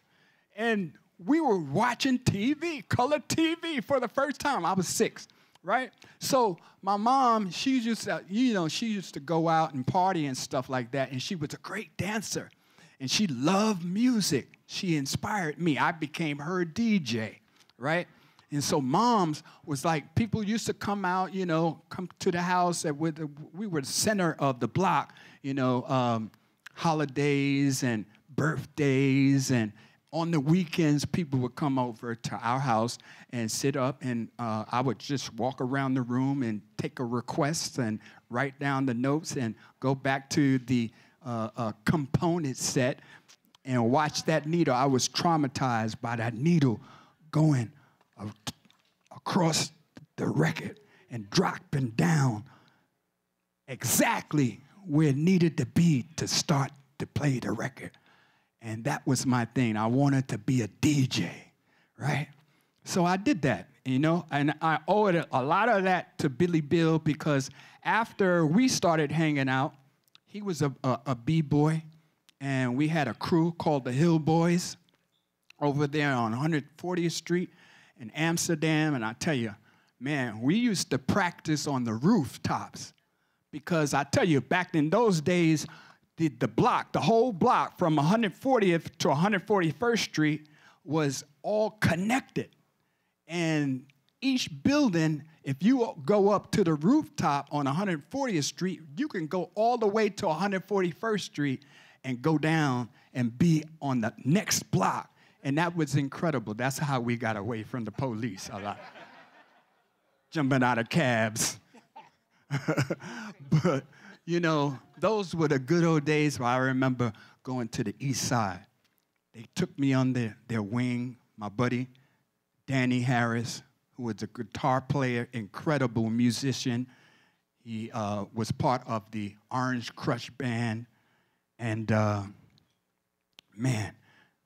and we were watching TV, color TV, for the first time. I was six, right? So my mom, she used to, you know, she used to go out and party and stuff like that, and she was a great dancer, and she loved music. She inspired me. I became her DJ, right? And so moms was like, people used to come out, you know, come to the house. At, with, we were the center of the block, you know, um, holidays and birthdays and on the weekends, people would come over to our house and sit up, and uh, I would just walk around the room and take a request and write down the notes and go back to the uh, uh, component set and watch that needle. I was traumatized by that needle going across the record and dropping down exactly where it needed to be to start to play the record. And that was my thing. I wanted to be a DJ, right? So I did that, you know, and I owe it a lot of that to Billy Bill because after we started hanging out, he was a, a, a b-boy, and we had a crew called the Hill Boys over there on 140th Street in Amsterdam. And I tell you, man, we used to practice on the rooftops because I tell you, back in those days, the, the block, the whole block from 140th to 141st Street was all connected. And each building, if you go up to the rooftop on 140th Street, you can go all the way to 141st Street and go down and be on the next block. And that was incredible. That's how we got away from the police a lot. Jumping out of cabs. but, you know, those were the good old days where I remember going to the east side. They took me on their, their wing, my buddy, Danny Harris, who was a guitar player, incredible musician. He uh, was part of the Orange Crush Band. And uh, man,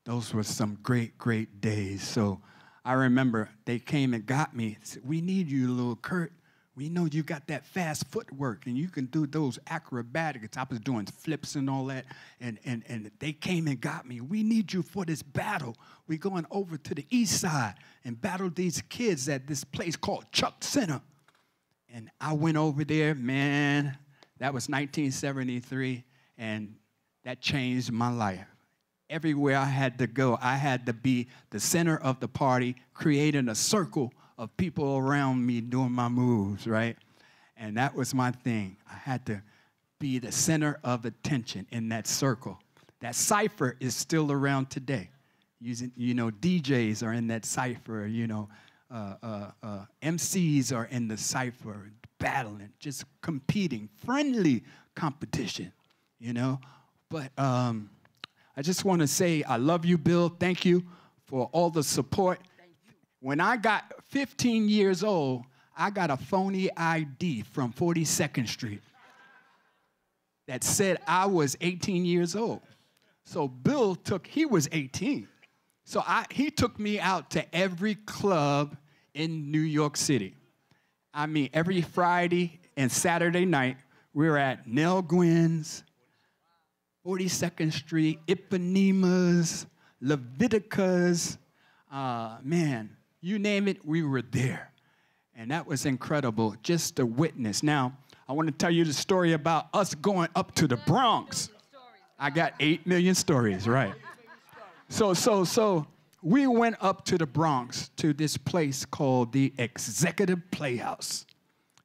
those were some great, great days. So I remember they came and got me. Said, we need you, little Kurt. We know you got that fast footwork and you can do those acrobatics. I was doing flips and all that. And, and, and they came and got me. We need you for this battle. We're going over to the east side and battle these kids at this place called Chuck Center. And I went over there, man. That was 1973, and that changed my life. Everywhere I had to go, I had to be the center of the party, creating a circle of people around me doing my moves, right? And that was my thing. I had to be the center of attention in that circle. That cipher is still around today. Using, you know, DJs are in that cipher, you know, uh, uh, uh, MCs are in the cipher, battling, just competing, friendly competition, you know. But um, I just want to say I love you, Bill. Thank you for all the support. When I got 15 years old, I got a phony ID from 42nd Street that said I was 18 years old. So Bill took, he was 18. So I, he took me out to every club in New York City. I mean, every Friday and Saturday night, we were at Nell Gwynn's, 42nd Street, Ipanemas, Leviticus. Uh, man, you name it, we were there. And that was incredible, just to witness. Now, I want to tell you the story about us going up to the Bronx. I got 8 million stories, right? So, so, so we went up to the Bronx to this place called the Executive Playhouse.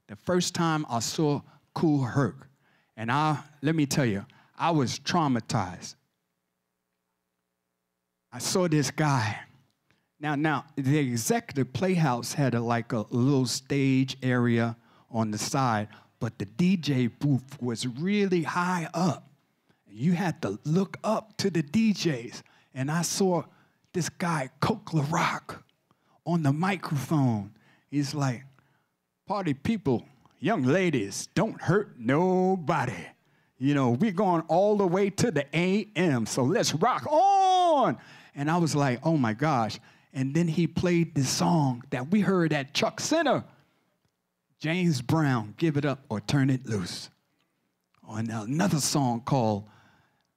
The first time I saw Kool Herc. And I, let me tell you, I was traumatized. I saw this guy. Now, now, the Executive Playhouse had a, like a little stage area on the side, but the DJ booth was really high up. You had to look up to the DJs. And I saw this guy, Coke LaRock, on the microphone. He's like, Party people, young ladies, don't hurt nobody. You know, we're going all the way to the AM, so let's rock on. And I was like, oh my gosh. And then he played this song that we heard at Chuck Center James Brown, Give It Up or Turn It Loose. On another song called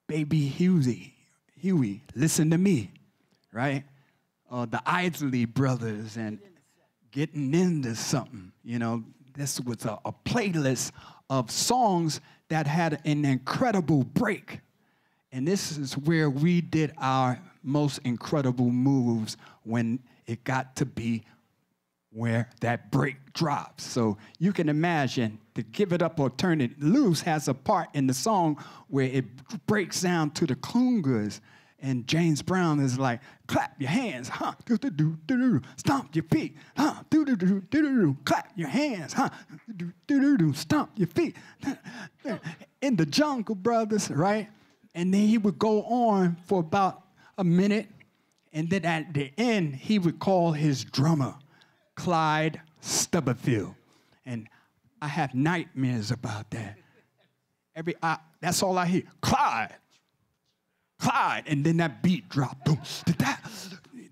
Baby Huey, Huey, Listen to Me, right? Uh, the Isley Brothers and getting into something. You know, this was a, a playlist of songs that had an incredible break. And this is where we did our most incredible moves when it got to be where that break drops. So you can imagine to give it up or turn it loose has a part in the song where it breaks down to the congas. And James Brown is like, clap your hands, huh? Do do do do do. Stomp your feet, huh? Do do do do do do. Clap your hands, huh? Do do do do. Stomp your feet. In the Jungle Brothers, right? And then he would go on for about a minute, and then at the end he would call his drummer, Clyde Stubblefield, and I have nightmares about that. Every I, that's all I hear, Clyde. Clyde, and then that beat drop. Boom. That,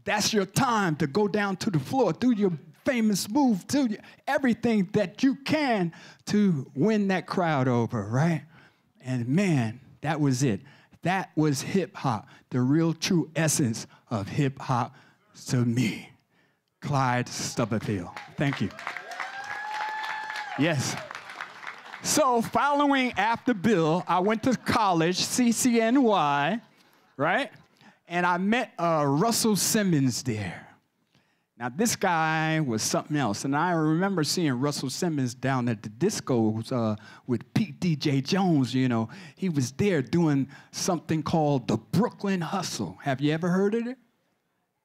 that's your time to go down to the floor, do your famous move, do everything that you can to win that crowd over, right? And man, that was it. That was hip hop, the real true essence of hip hop to me. Clyde Stubblefield. Thank you. Yes. So, following after Bill, I went to college, CCNY, right? And I met uh, Russell Simmons there. Now, this guy was something else. And I remember seeing Russell Simmons down at the discos uh, with Pete DJ Jones. You know, he was there doing something called the Brooklyn Hustle. Have you ever heard of it?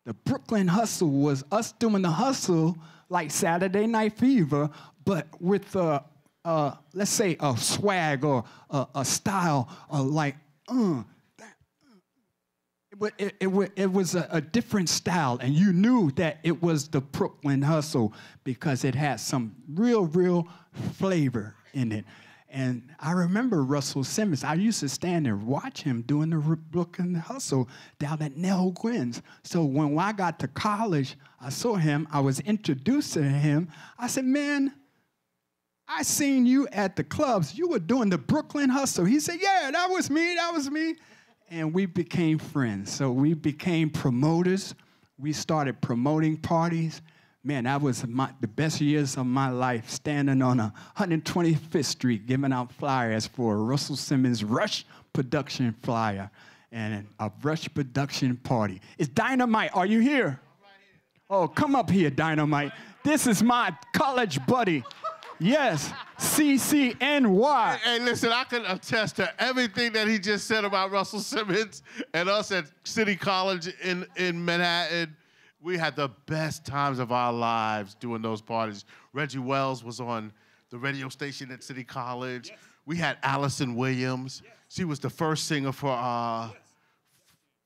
The Brooklyn Hustle was us doing the hustle like Saturday Night Fever, but with, uh, uh, let's say, a swag or a, a style uh, like, uh, it, it, it, it was a, a different style, and you knew that it was the Brooklyn Hustle because it had some real, real flavor in it. And I remember Russell Simmons. I used to stand and watch him doing the Brooklyn Hustle down at Nell Gwynn's. So when I got to college, I saw him. I was introduced to him. I said, "Man, I seen you at the clubs. You were doing the Brooklyn Hustle." He said, "Yeah, that was me. That was me." And we became friends. So we became promoters. We started promoting parties. Man, that was my, the best years of my life, standing on a 125th Street giving out flyers for a Russell Simmons Rush production flyer and a Rush production party. It's Dynamite. Are you here? Oh, come up here, Dynamite. This is my college buddy. Yes, CCNY. Hey, listen, I can attest to everything that he just said about Russell Simmons and us at City College in, in Manhattan. We had the best times of our lives doing those parties. Reggie Wells was on the radio station at City College. We had Allison Williams. She was the first singer for uh,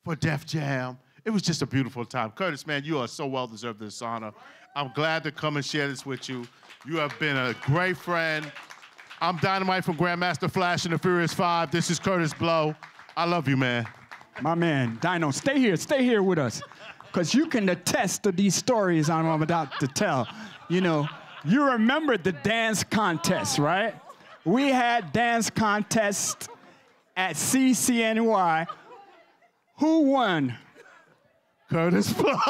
for Def Jam. It was just a beautiful time. Kurtis, man, you are so well deserved this honor. I'm glad to come and share this with you. You have been a great friend. I'm Dynamite from Grandmaster Flash and the Furious Five. This is Kurtis Blow. I love you, man. My man, Dino, stay here, stay here with us. Because you can attest to these stories I'm about to tell. You know, you remember the dance contest, right? We had dance contest at CCNY. Who won? Kurtis Blow.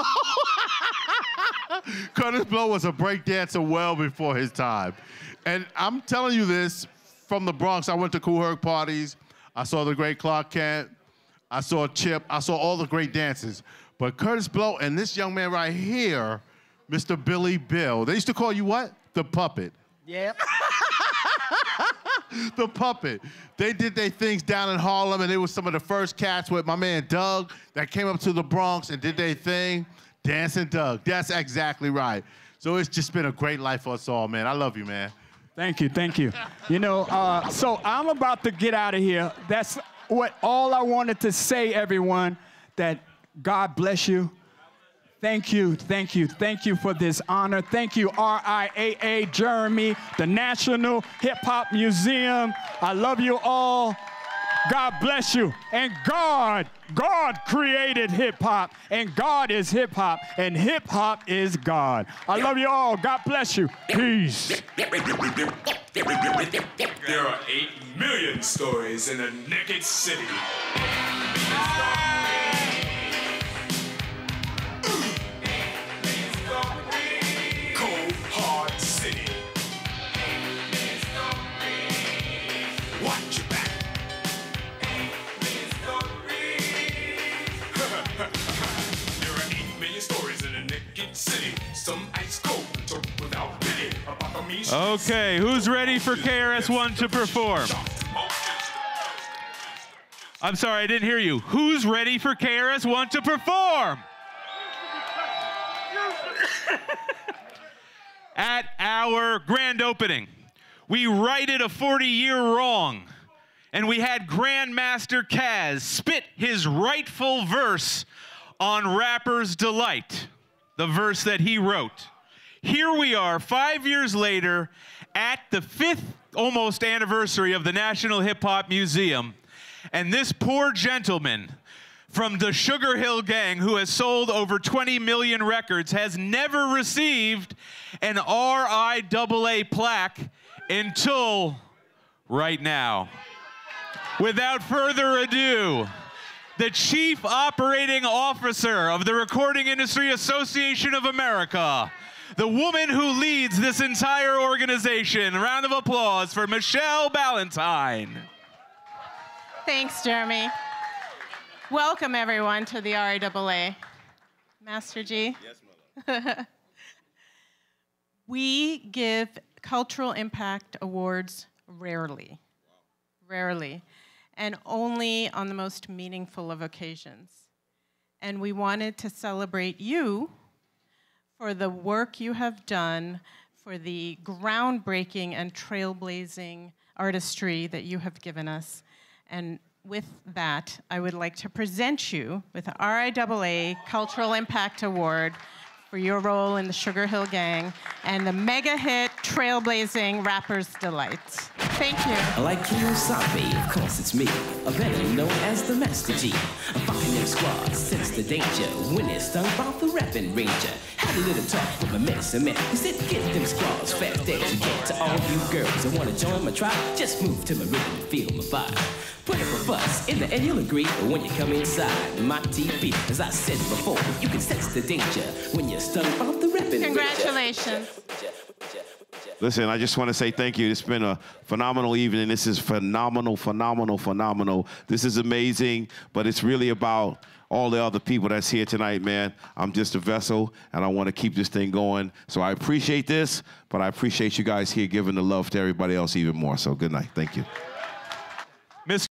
Kurtis Blow was a breakdancer well before his time. And I'm telling you this from the Bronx. I went to Kool Herc parties. I saw the great Clark Kent. I saw Chip. I saw all the great dances. But Kurtis Blow and this young man right here, Mr. Billy Bill, they used to call you what? The puppet. Yep. the puppet. They did their things down in Harlem, and it was some of the first cats with my man Doug that came up to the Bronx and did their thing. Dancing Doug. That's exactly right. So it's just been a great life for us all, man. I love you, man. Thank you, thank you. You know, uh, so I'm about to get out of here. That's what all I wanted to say, everyone, that God bless you. Thank you, thank you, thank you for this honor. Thank you, RIAA Jeremy, the National Hip Hop Museum. I love you all. God bless you. And God, God created hip hop, and God is hip hop, and hip hop is God. I love you all. God bless you. Peace. There are 8 million stories in a naked city. Okay, who's ready for KRS-One to perform? I'm sorry, I didn't hear you. Who's ready for KRS-One to perform? At our grand opening, we righted a 40-year wrong, and we had Grandmaster Caz spit his rightful verse on Rapper's Delight, the verse that he wrote. Here we are, five years later, at the fifth almost anniversary of the National Hip Hop Museum, and this poor gentleman from the Sugar Hill Gang, who has sold over 20 million records, has never received an RIAA plaque until right now. Without further ado, the Chief Operating Officer of the Recording Industry Association of America, the woman who leads this entire organization. Round of applause for Michelle Ballantyne. Thanks, Jeremy. Welcome, everyone, to the RIAA. Master G. Yes, mother. we give cultural impact awards rarely, rarely, and only on the most meaningful of occasions. And we wanted to celebrate you for the work you have done, for the groundbreaking and trailblazing artistry that you have given us. And with that, I would like to present you with the RIAA Cultural Impact Award for your role in the Sugar Hill Gang and the mega hit Trailblazing Rapper's Delight. Thank you. Like Kiyosabe, of course it's me, a better known as the Master G. Fucking them squads, sense the danger, when it's stung by the rapping ranger. Had a little talk with my medicine man, he said get them squads fast as you can. To all you girls that wanna join my tribe, just move to my rhythm and feel my vibe. Put up a fuss, in the end you'll agree when you come inside my TV. As I said before, you can sense the danger when you're stung by the rapping. Congratulations. Listen, I just want to say thank you. It's been a phenomenal evening. This is phenomenal, phenomenal, phenomenal. This is amazing, but it's really about all the other people that's here tonight, man. I'm just a vessel, and I want to keep this thing going. So I appreciate this, but I appreciate you guys here giving the love to everybody else even more. So good night. Thank you. Miss